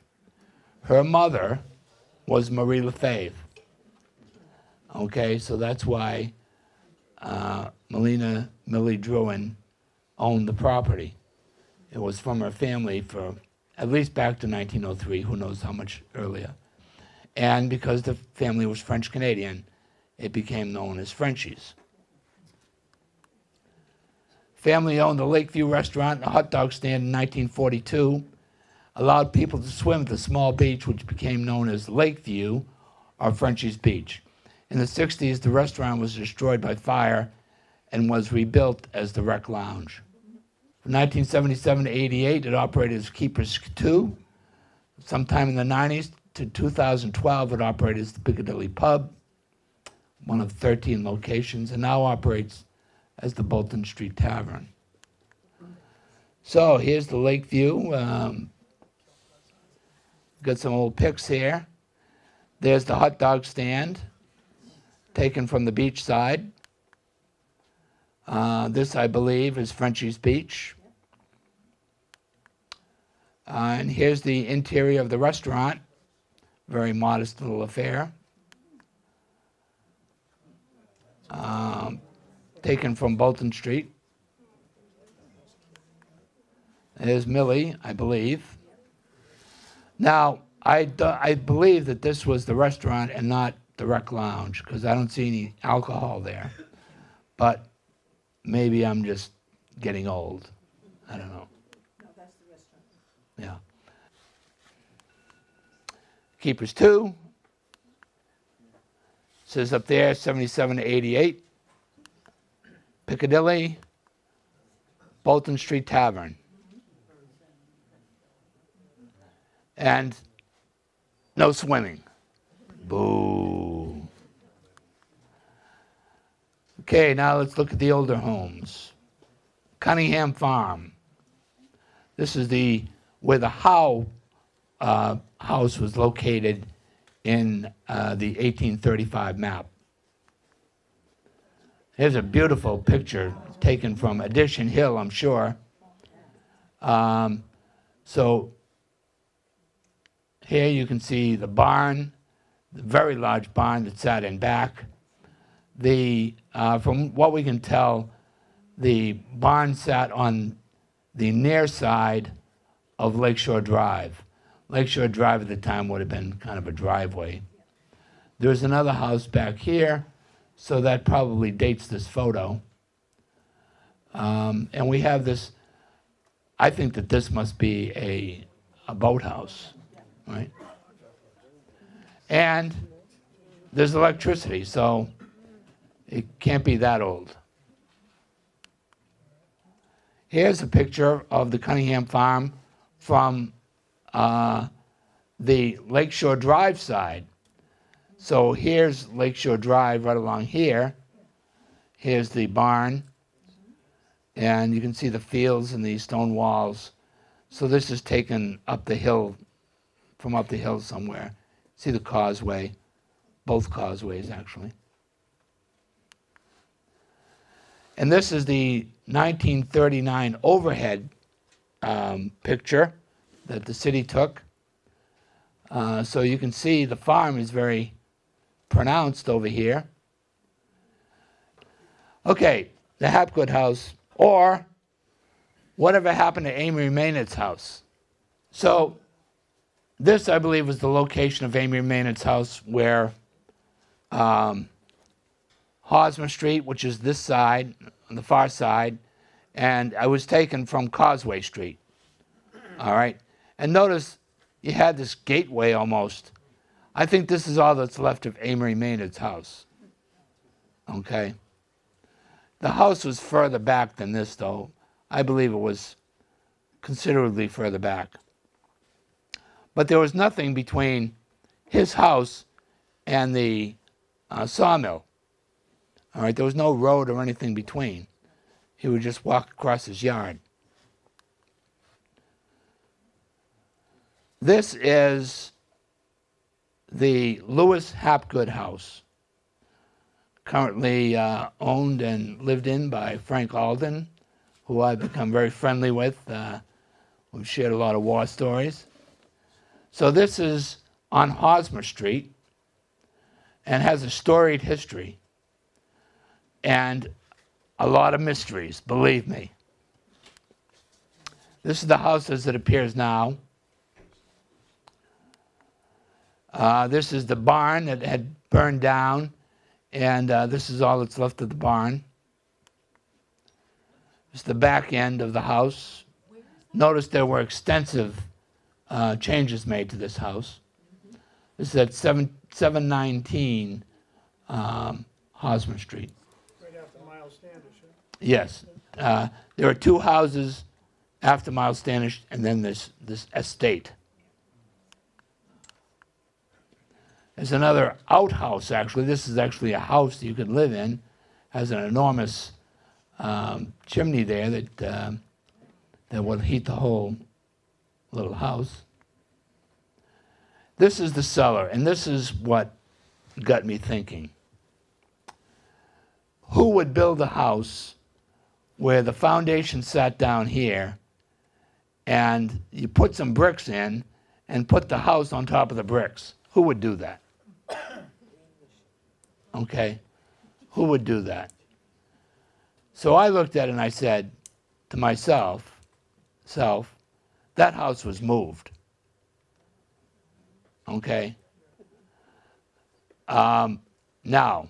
Her mother was Marie Lefebvre. Okay, so that's why uh, Melina Millie Druin owned the property. It was from her family for at least back to 1903, who knows how much earlier. And because the family was French Canadian, it became known as Frenchie's. Family owned the Lakeview restaurant and a hot dog stand in 1942, allowed people to swim at the small beach, which became known as Lakeview or Frenchie's Beach. In the 60s, the restaurant was destroyed by fire and was rebuilt as the Rec Lounge. From 1977 to 88, it operated as Keepers 2. Sometime in the 90s to 2012, it operated as the Piccadilly Pub one of 13 locations, and now operates as the Bolton Street Tavern. So here's the lake view. Um, got some old pics here. There's the hot dog stand, taken from the beach side. Uh, this, I believe, is Frenchie's Beach. Uh, and here's the interior of the restaurant. Very modest little affair. um, taken from Bolton Street. There's Millie, I believe. Now, I, I believe that this was the restaurant and not the rec lounge because I don't see any alcohol there. But maybe I'm just getting old. I don't know. No, that's the restaurant. Yeah. Keepers two. Says up there 77 to 88. Piccadilly. Bolton Street Tavern. And no swimming. Boo. Okay, now let's look at the older homes. Cunningham Farm. This is the where the Howe uh, house was located in uh, the 1835 map. Here's a beautiful picture taken from Addition Hill, I'm sure. Um, so here you can see the barn, the very large barn that sat in back. The uh, from what we can tell, the barn sat on the near side of Lakeshore Drive. Lakeshore Drive at the time would have been kind of a driveway. There's another house back here, so that probably dates this photo. Um, and we have this, I think that this must be a, a boathouse, right? And there's electricity, so it can't be that old. Here's a picture of the Cunningham Farm from uh, the Lakeshore Drive side. So here's Lakeshore Drive right along here. Here's the barn. And you can see the fields and the stone walls. So this is taken up the hill, from up the hill somewhere. See the causeway, both causeways actually. And this is the 1939 overhead um, picture that the city took. Uh, so you can see the farm is very pronounced over here. Okay, the Hapgood house, or whatever happened to Amory Maynard's house. So this, I believe, was the location of Amory Maynard's house where um, Hosmer Street, which is this side, on the far side, and I was taken from Causeway Street. All right. And notice you had this gateway almost. I think this is all that's left of Amory Maynard's house. Okay. The house was further back than this, though. I believe it was considerably further back. But there was nothing between his house and the uh, sawmill. All right, there was no road or anything between. He would just walk across his yard. This is the Lewis Hapgood house, currently uh, owned and lived in by Frank Alden, who I've become very friendly with. Uh, we've shared a lot of war stories. So this is on Hosmer Street and has a storied history and a lot of mysteries, believe me. This is the house as it appears now. Uh, this is the barn that had burned down, and uh, this is all that's left of the barn. This is the back end of the house. Notice there were extensive uh, changes made to this house. This is at 7, 719 um, Hosmer Street. Right after Miles Standish, huh? Yes. Uh, there are two houses after Miles Standish, and then this, this estate. There's another outhouse, actually. This is actually a house that you could live in. Has an enormous um, chimney there that, um that will heat the whole little house. This is the cellar, and this is what got me thinking. Who would build a house where the foundation sat down here and you put some bricks in and put the house on top of the bricks? Who would do that? Okay? Who would do that? So I looked at it and I said to myself, self, that house was moved. Okay? Um, now,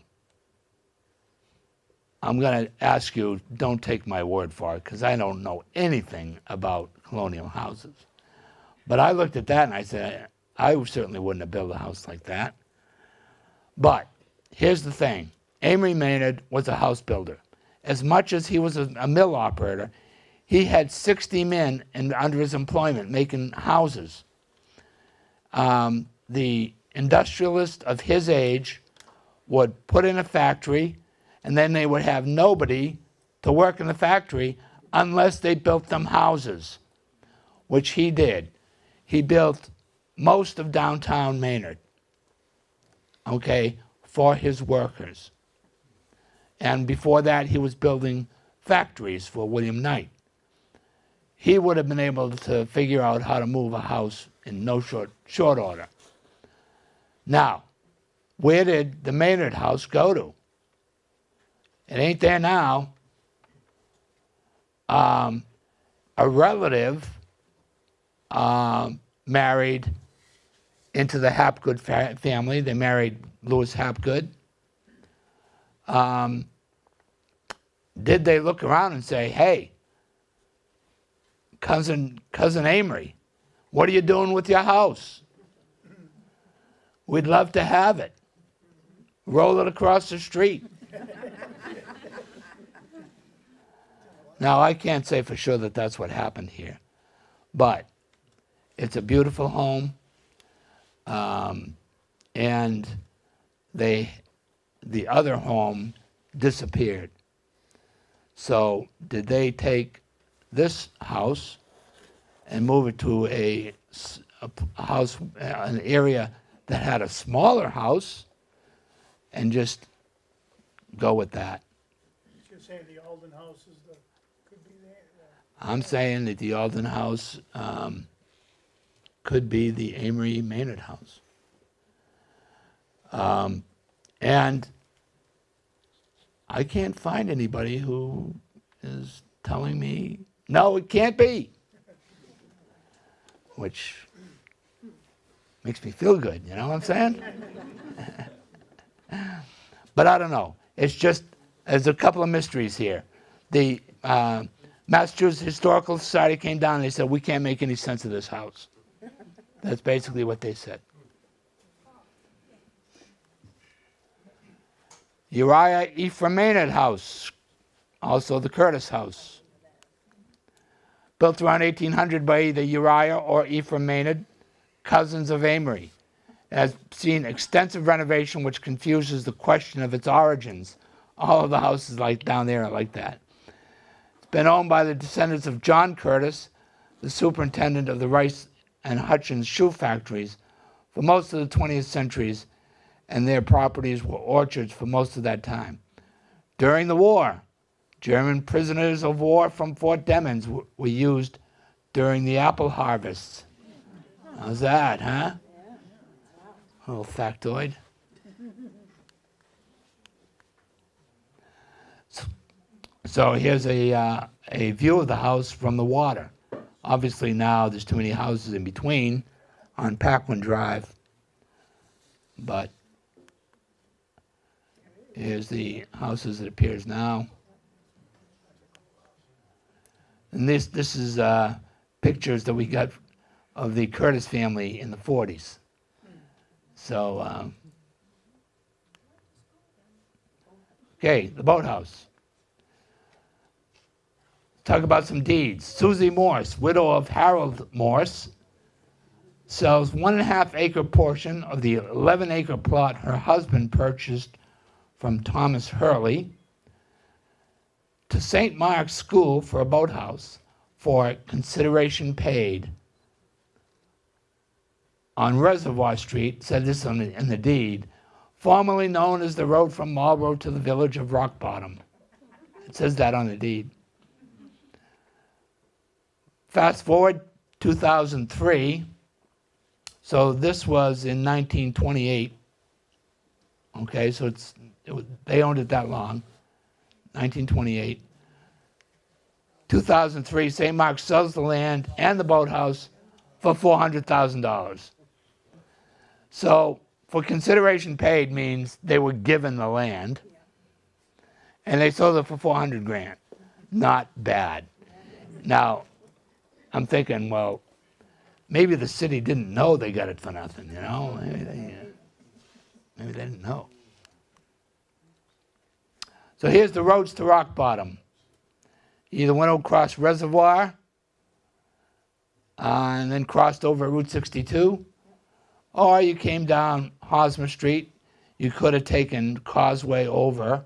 I'm going to ask you, don't take my word for it, because I don't know anything about colonial houses. But I looked at that and I said, I certainly wouldn't have built a house like that. But here's the thing Amory Maynard was a house builder. As much as he was a, a mill operator, he had 60 men in, under his employment making houses. Um, the industrialist of his age would put in a factory, and then they would have nobody to work in the factory unless they built them houses, which he did. He built most of downtown Maynard, okay, for his workers. And before that, he was building factories for William Knight. He would have been able to figure out how to move a house in no short, short order. Now, where did the Maynard house go to? It ain't there now. Um, a relative um, married into the Hapgood fa- family. They married Louis Hapgood. Um, did they look around and say, "Hey, cousin cousin Amory, what are you doing with your house? We'd love to have it. Roll it across the street." now I can't say for sure that that's what happened here, but it's a beautiful home. Um, and they, the other home disappeared. So did they take this house and move it to a house, an area that had a smaller house, and just go with that? You're saying the Alden House is the, could be there. I'm saying that the Alden House um, could be the Amory Maynard House. Um, and I can't find anybody who is telling me, no, it can't be. Which makes me feel good, you know what I'm saying? but I don't know. It's just, there's a couple of mysteries here. The uh, Massachusetts Historical Society came down and they said, we can't make any sense of this house. That's basically what they said. Uriah Ephraim Maynard House, also the Curtis House. Built around 1800 by either Uriah or Ephraim Maynard, cousins of Amory. Has seen extensive renovation which confuses the question of its origins. All of the houses like down there are like that. It's been owned by the descendants of John Curtis, the superintendent of the Rice and Hutchins shoe factories for most of the 20th centuries, and their properties were orchards for most of that time. During the war, German prisoners of war from Fort Devens w- were used during the apple harvests. How's that, huh? A little factoid. So- So here's a, uh, a view of the house from the water. Obviously now there's too many houses in between on Paquin Drive. But here's the house as it appears now. And this, this is uh, pictures that we got of the Curtis family in the 40s. So, um, okay, the boathouse. Talk about some deeds. Susie Morse, widow of Harold Morse, sells one and a half acre portion of the 11 acre plot her husband purchased from Thomas Hurley to St. Mark's School for a boathouse for consideration paid on Reservoir Street, said this the, in the deed, formerly known as the road from Marlborough to the village of Rock Bottom. It says that on the deed. Fast forward 2003. So this was in 1928. Okay, so it's it was, they owned it that long. 1928. 2003, St. Mark sells the land and the boathouse for $400,000. So for consideration paid means they were given the land, and they sold it for 400 grand. Not bad. Now, I'm thinking, well, maybe the city didn't know they got it for nothing, you know? Maybe they, uh, maybe they didn't know. So here's the roads to Rock Bottom. You either went across Reservoir uh, and then crossed over Route 62, or you came down Hosmer Street. You could have taken Causeway over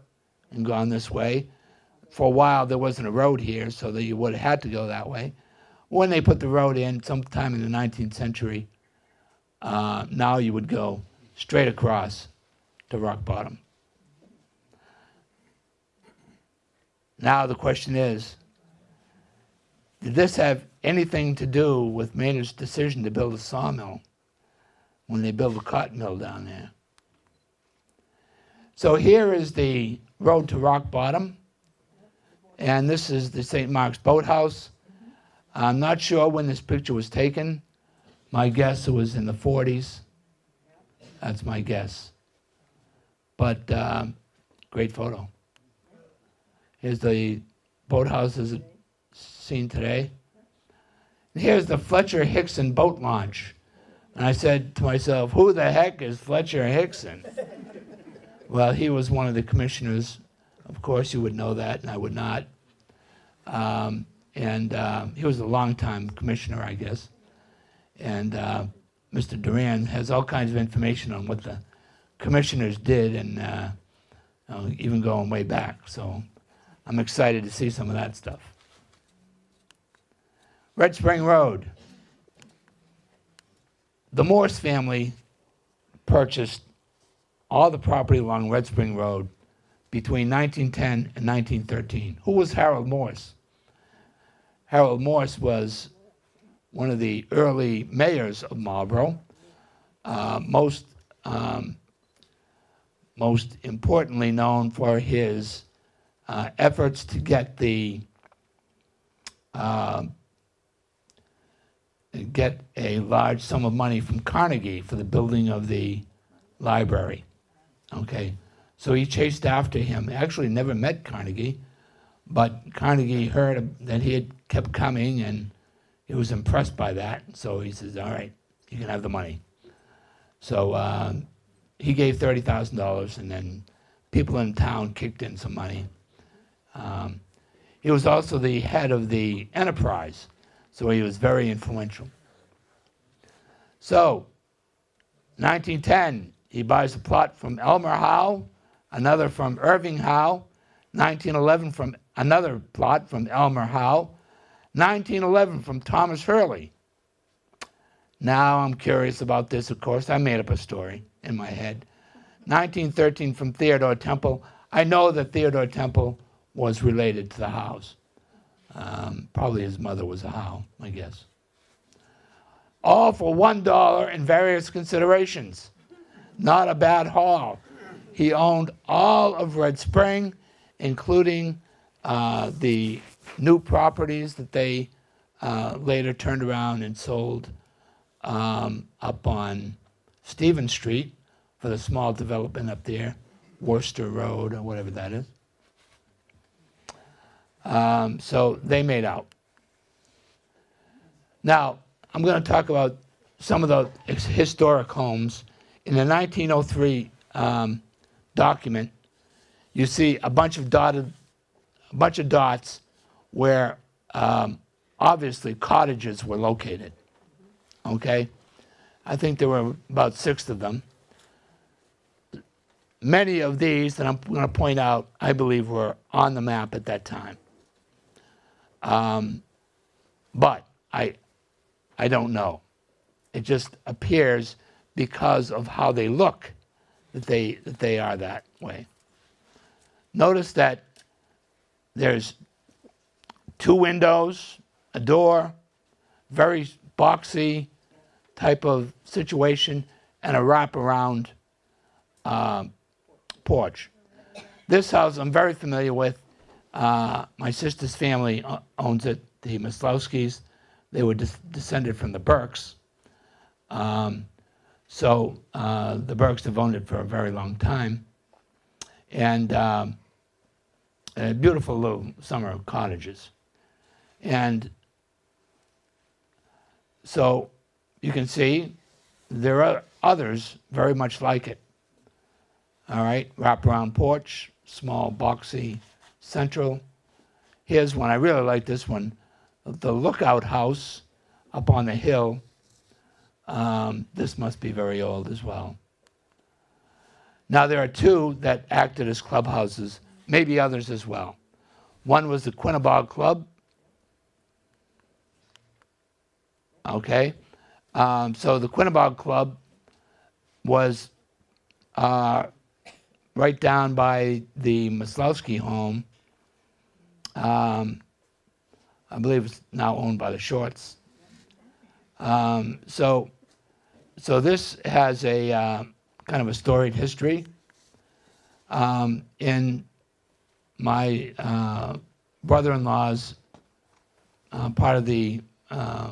and gone this way. For a while, there wasn't a road here, so that you would have had to go that way. When they put the road in, sometime in the 19th century, uh, now you would go straight across to Rock Bottom. Now the question is, did this have anything to do with Maynard's decision to build a sawmill when they built a cotton mill down there? So here is the road to Rock Bottom, and this is the St. Mark's Boathouse. I'm not sure when this picture was taken. My guess it was in the 40s. That's my guess. But uh, great photo. Here's the boathouse as seen today. And here's the Fletcher Hickson boat launch. And I said to myself, who the heck is Fletcher Hickson? well, he was one of the commissioners. Of course, you would know that, and I would not. Um, and uh, he was a long-time commissioner, I guess. And uh, Mr. Duran has all kinds of information on what the commissioners did, and uh, even going way back. So I'm excited to see some of that stuff. Red Spring Road. The Morse family purchased all the property along Red Spring Road between 1910 and 1913. Who was Harold Morse? Harold Morse was one of the early mayors of Marlborough. Uh, most, um, most importantly known for his uh, efforts to get the uh, get a large sum of money from Carnegie for the building of the library. Okay, so he chased after him. Actually, never met Carnegie, but Carnegie heard that he had kept coming, and he was impressed by that. So he says, "All right, you can have the money." So uh, he gave thirty thousand dollars, and then people in town kicked in some money. Um, he was also the head of the enterprise, so he was very influential. So, 1910, he buys a plot from Elmer Howe, another from Irving Howe, 1911 from another plot from Elmer Howe, 1911 from Thomas Hurley. Now I'm curious about this, of course. I made up a story in my head. 1913 from Theodore Temple. I know that Theodore Temple was related to the Howes. Um, probably his mother was a Howe, I guess. All for $1 and various considerations. Not a bad haul. He owned all of Red Spring, including uh, the new properties that they uh, later turned around and sold um, up on Stephen Street for the small development up there, Worcester Road or whatever that is. Um, so they made out. Now, I'm going to talk about some of the historic homes. In the 1903 um, document, you see a bunch of dotted, a bunch of dots where um, obviously cottages were located. Okay, I think there were about six of them. Many of these that I'm going to point out, I believe, were on the map at that time. Um, but I, I don't know. It just appears because of how they look that they, that they are that way. Notice that there's two windows, a door, very boxy type of situation, and a wraparound uh, porch. This house I'm very familiar with. Uh, my sister's family owns it, the Maslowskis. They were descended from the Burkes. Um, So uh, the Burkes have owned it for a very long time. And um, uh, beautiful little summer cottages. And so you can see there are others very much like it. All right, wraparound porch, small boxy central. Here's one, I really like this one the lookout house up on the hill. Um, this must be very old as well. Now, there are two that acted as clubhouses, maybe others as well. One was the Quinnebog Club. Okay. Um, so the Quinnebog Club was uh, right down by the Maslowski home. Um, I believe it's now owned by the Shorts. Um, so, so this has a uh, kind of a storied history. Um, in my uh, brother-in-law's uh, part of the uh,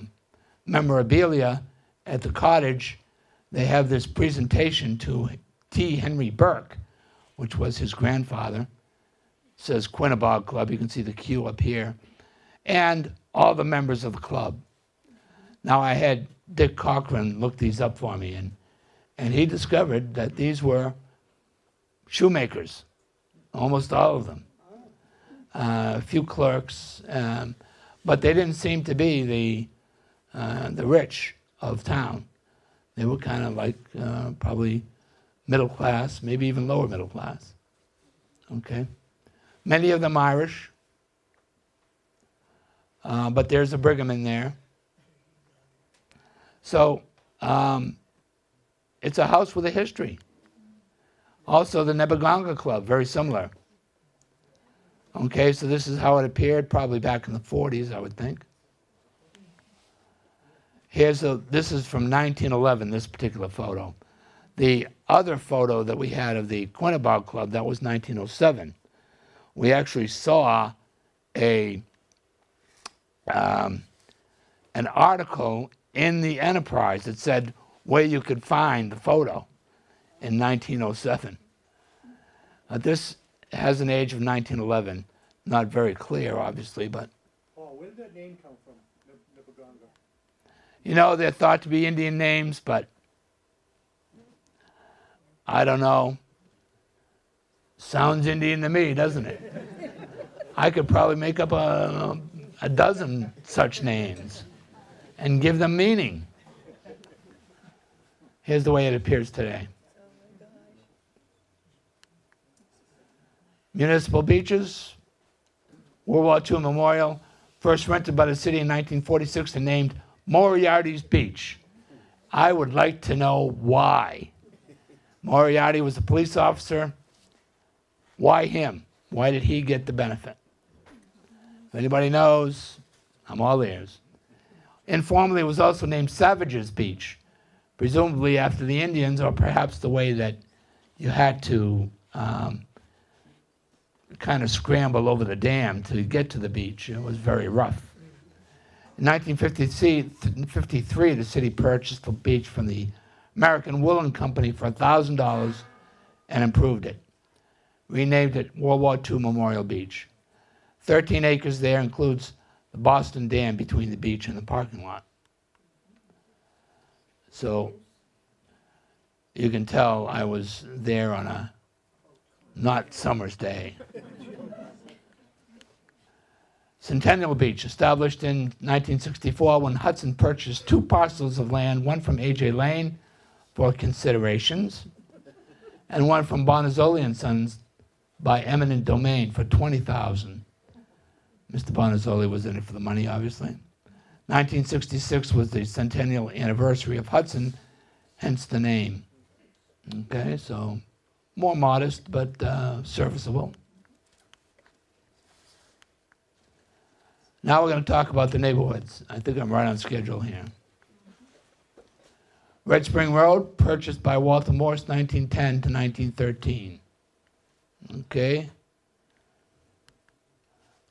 memorabilia at the cottage, they have this presentation to T. Henry Burke, which was his grandfather. It says Quinnebog Club. You can see the Q up here, and all the members of the club. Now I had Dick Cochran look these up for me, and and he discovered that these were shoemakers, almost all of them. Uh, a few clerks, um, but they didn't seem to be the uh, the rich of town. They were kind of like uh, probably middle class, maybe even lower middle class. Okay, many of them Irish, uh, but there's a Brigham in there. So um, it's a house with a history. Also, the Neboganga Club, very similar. Okay, so this is how it appeared, probably back in the 40s, I would think. Here's a, this is from 1911, this particular photo. The other photo that we had of the Quinnebog Club, that was 1907. We actually saw a, um, an article in the Enterprise that said where you could find the photo in 1907. Uh, this has an age of 1911. Not very clear, obviously, but. Paul, where did that name come from, Nipaganga? You know, they're thought to be Indian names, but I don't know. Sounds Indian to me, doesn't it? I could probably make up a, a dozen such names and give them meaning. Here's the way it appears today. Municipal beaches, World War II memorial, first rented by the city in 1946 and named Moriarty's Beach. I would like to know why. Moriarty was a police officer. Why him? Why did he get the benefit? If anybody knows, I'm all ears. Informally, it was also named Savage's Beach, presumably after the Indians, or perhaps the way that you had to um, kind of scramble over the dam to get to the beach. It was very rough. In 1953, the city purchased the beach from the American Woolen Company for $1,000 and improved it. Renamed it World War II Memorial Beach. 13 acres there includes the Boston Dam between the beach and the parking lot. So you can tell I was there on a not summer's day. Centennial Beach, established in 1964 when Hudson purchased two parcels of land, one from A.J. Lane for considerations, and one from Bonazzoli and Sons by eminent domain for 20000 Mr. Bonazzoli was in it for the money, obviously. 1966 was the centennial anniversary of Hudson, hence the name. Okay, so more modest but uh, serviceable. Now we're going to talk about the neighborhoods. I think I'm right on schedule here. Red Spring Road, purchased by Walter Morse, 1910 to 1913. Okay.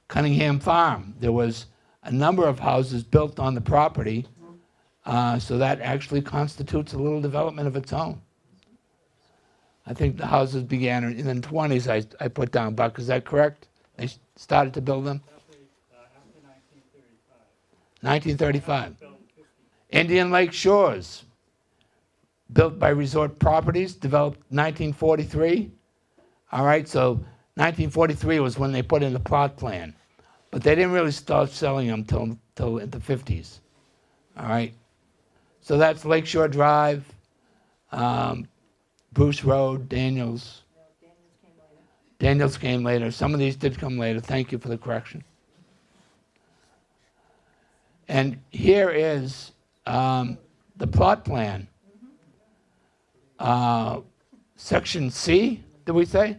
Cunningham Farm, there was a number of houses built on the property. Uh, so that actually constitutes a little development of its own. I think the houses began in the 20s, I, I put down, Buck, is that correct? They started to build them? Roughly, uh, after nineteen thirty-five. 1935. Indian Lake Shores, built by Resort Properties, developed 1943. All right, so 1943 was when they put in the plot plan, but they didn't really start selling them till till the 50s. All right, so that's Lakeshore Drive, um, Bruce Road, Daniels. Daniels came later. Some of these did come later. Thank you for the correction. And here is um, the plot plan. Uh, section C, did we say?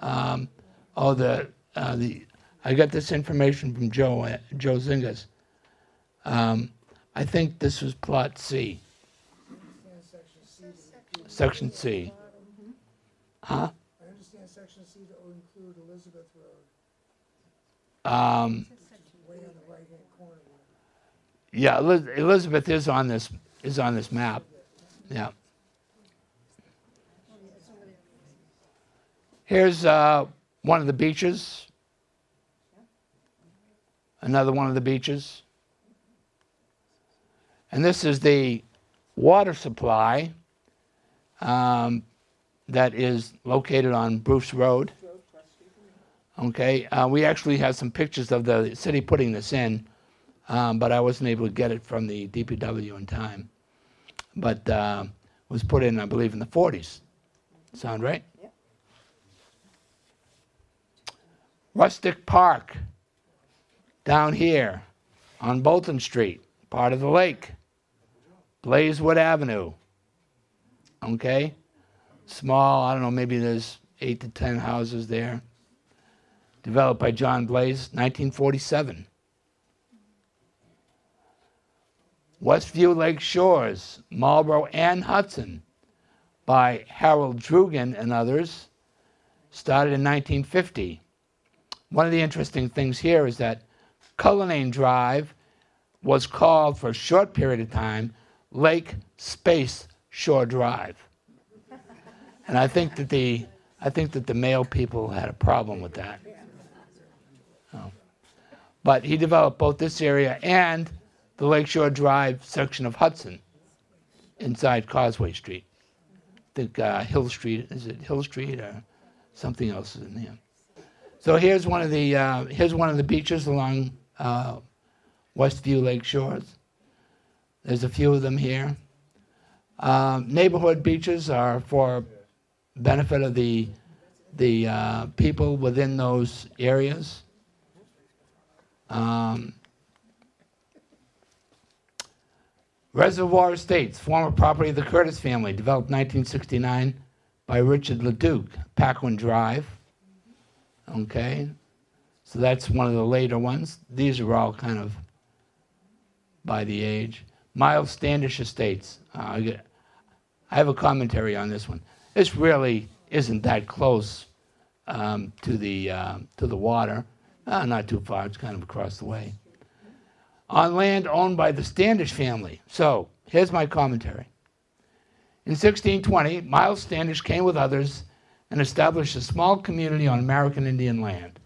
Um, oh, the, uh, the, I got this information from Joe, uh, Joe Zingas. Um, I think this was plot C, section C. Huh? I understand section C that will include Elizabeth Road, Um, way on the right-hand corner. Yeah, Eliz- Elizabeth is on this, is on this map. Yeah. Here's uh, one of the beaches. Another one of the beaches. And this is the water supply um, that is located on Bruce Road. Okay, uh, we actually have some pictures of the city putting this in um, but I wasn't able to get it from the DPW in time. But uh, was put in, I believe, in the 40s. Sound right? Yep. Rustic Park, down here on Bolton Street, part of the lake. Blazewood Avenue. Okay? Small, I don't know, maybe there's eight to 10 houses there. Developed by John Blaze, 1947. Westview Lake Shores, Marlboro and Hudson by Harold Drugan and others, started in 1950. One of the interesting things here is that Cullinane Drive was called for a short period of time Lake Space Shore Drive. And I think that the I think that the mail people had a problem with that. But he developed both this area and the Lakeshore Drive section of Hudson inside Causeway Street. I think uh, Hill Street, is it Hill Street or something else is in there? So here's one of the, uh, here's one of the beaches along uh, Westview Lake Shores. There's a few of them here. Um, neighborhood beaches are for benefit of the, the uh, people within those areas. Um, Reservoir Estates, former property of the Curtis family, developed 1969 by Richard Leduc, Paquin Drive. Okay, so that's one of the later ones. These are all kind of by the age. Miles Standish Estates. Uh, I have a commentary on this one. This really isn't that close um, to the uh, to the water. Uh, not too far. It's kind of across the way on land owned by the Standish family. So here's my commentary. In 1620, Miles Standish came with others and established a small community on American Indian land.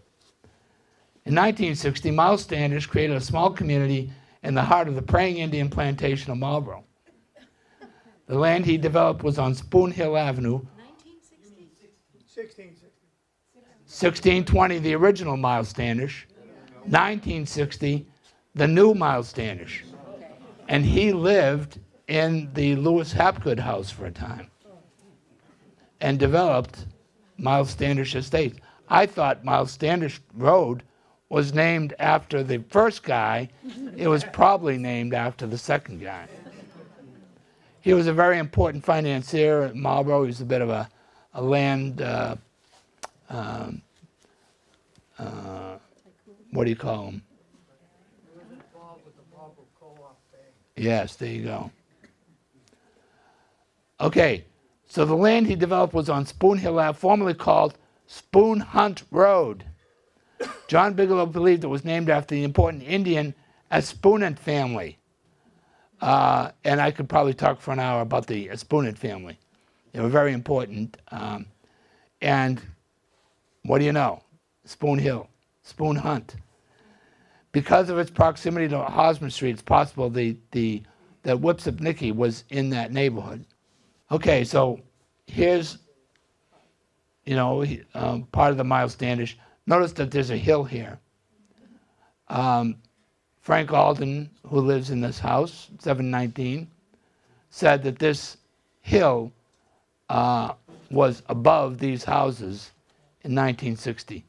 In 1960, Miles Standish created a small community in the heart of the praying Indian plantation of Marlboro. The land he developed was on Spoon Hill Avenue, Sixteen sixty. 1620, the original Miles Standish, 1960, the new Miles Standish. And he lived in the Lewis Hapgood house for a time and developed Miles Standish Estate. I thought Miles Standish Road was named after the first guy. It was probably named after the second guy. He was a very important financier at Marlboro. He was a bit of a, a land, uh, um, uh, what do you call him? Yes, there you go. Okay, so the land he developed was on Spoon Hill Ave, formerly called Spoon Hunt Road. John Bigelow believed it was named after the important Indian Espoonant family. Uh, and I could probably talk for an hour about the Spoonit family. They were very important. Um, and what do you know? Spoon Hill, Spoon Hunt. Because of its proximity to Hosmer Street, it's possible the, the, that Whipsip Nicky was in that neighborhood. Okay, so here's, you know, um, part of the Miles Standish. Notice that there's a hill here. Um, Frank Alden, who lives in this house, 719, said that this hill uh, was above these houses in 1960.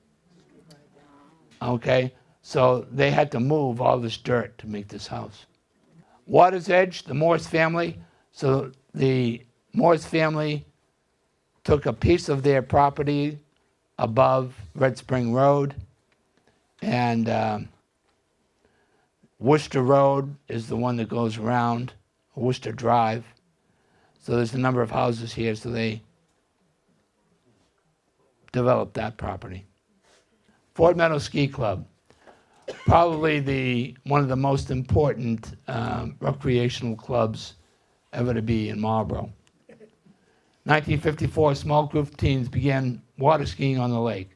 Okay, so they had to move all this dirt to make this house. Water's Edge, the Morse family. So the Morse family took a piece of their property above Red Spring Road, and um, Worcester Road is the one that goes around Worcester Drive. So there's a number of houses here, so they developed that property. Fort Meadow Ski Club, probably the one of the most important um, recreational clubs ever to be in Marlboro. 1954, a small group of teens began water skiing on the lake.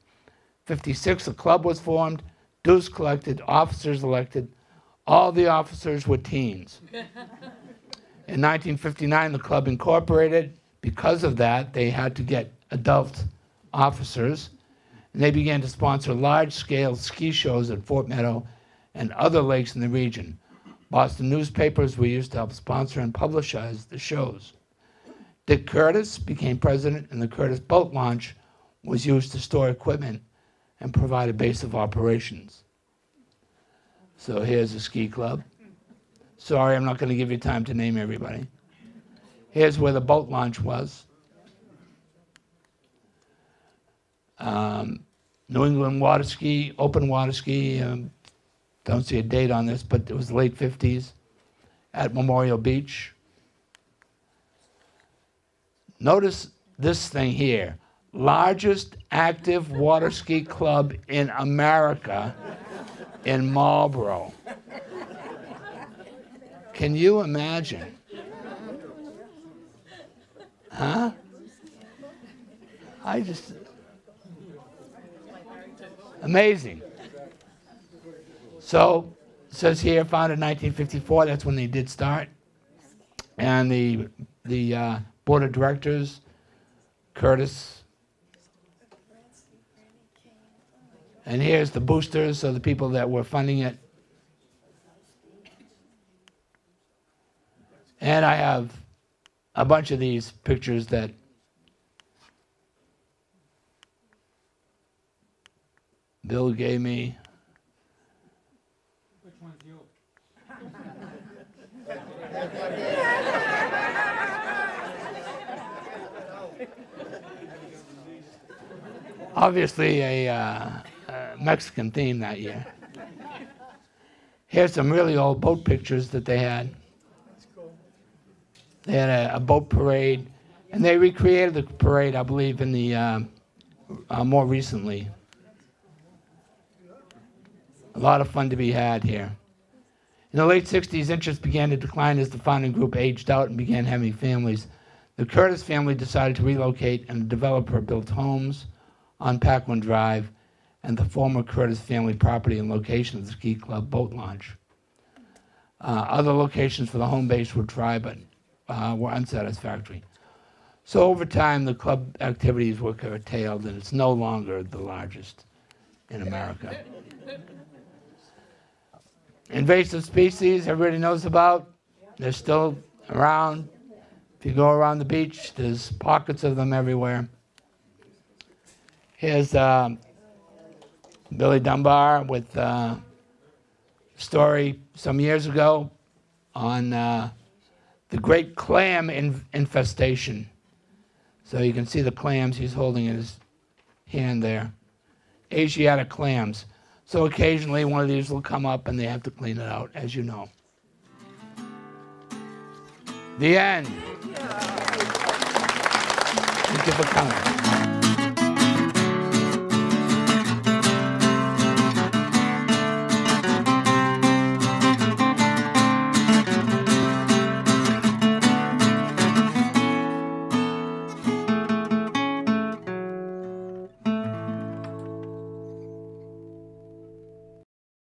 56, a club was formed, dues collected, officers elected. All the officers were teens. In 1959, the club incorporated. Because of that, they had to get adult officers, and they began to sponsor large scale ski shows at Fort Meadow and other lakes in the region. Boston newspapers were used to help sponsor and publicize the shows. Dick Curtis became president, and the Curtis Boat Launch was used to store equipment and provide a base of operations. So here's a ski club. Sorry, I'm not going to give you time to name everybody. Here's where the boat launch was. Um, New England water ski, open water ski. Um, don't see a date on this, but it was late 50s at Memorial Beach. Notice this thing here largest active water ski club in America in Marlboro. Can you imagine? Huh? I just. Amazing. So, says here, founded in 1954, that's when they did start. And the, the uh, board of directors, Curtis. And here's the boosters, so the people that were funding it. And I have a bunch of these pictures that Bill gave me. Which one's you? Obviously, a, uh, a Mexican theme that year. Here's some really old boat pictures that they had. They had a, a boat parade, and they recreated the parade, I believe, in the uh, uh, more recently. A lot of fun to be had here. In the late 60s, interest began to decline as the founding group aged out and began having families. The Curtis family decided to relocate, and a developer built homes on Paquin Drive and the former Curtis family property and location of the ski club boat launch. Uh, other locations for the home base were tried, but uh, were unsatisfactory. So over time, the club activities were curtailed, and it's no longer the largest in America. Invasive species, everybody knows about. They're still around. If you go around the beach, there's pockets of them everywhere. Here's um, Billy Dunbar with uh, a story some years ago on uh, the great clam in- infestation. So you can see the clams he's holding in his hand there. Asiatic clams. So occasionally one of these will come up and they have to clean it out, as you know. The end. Thank you for coming.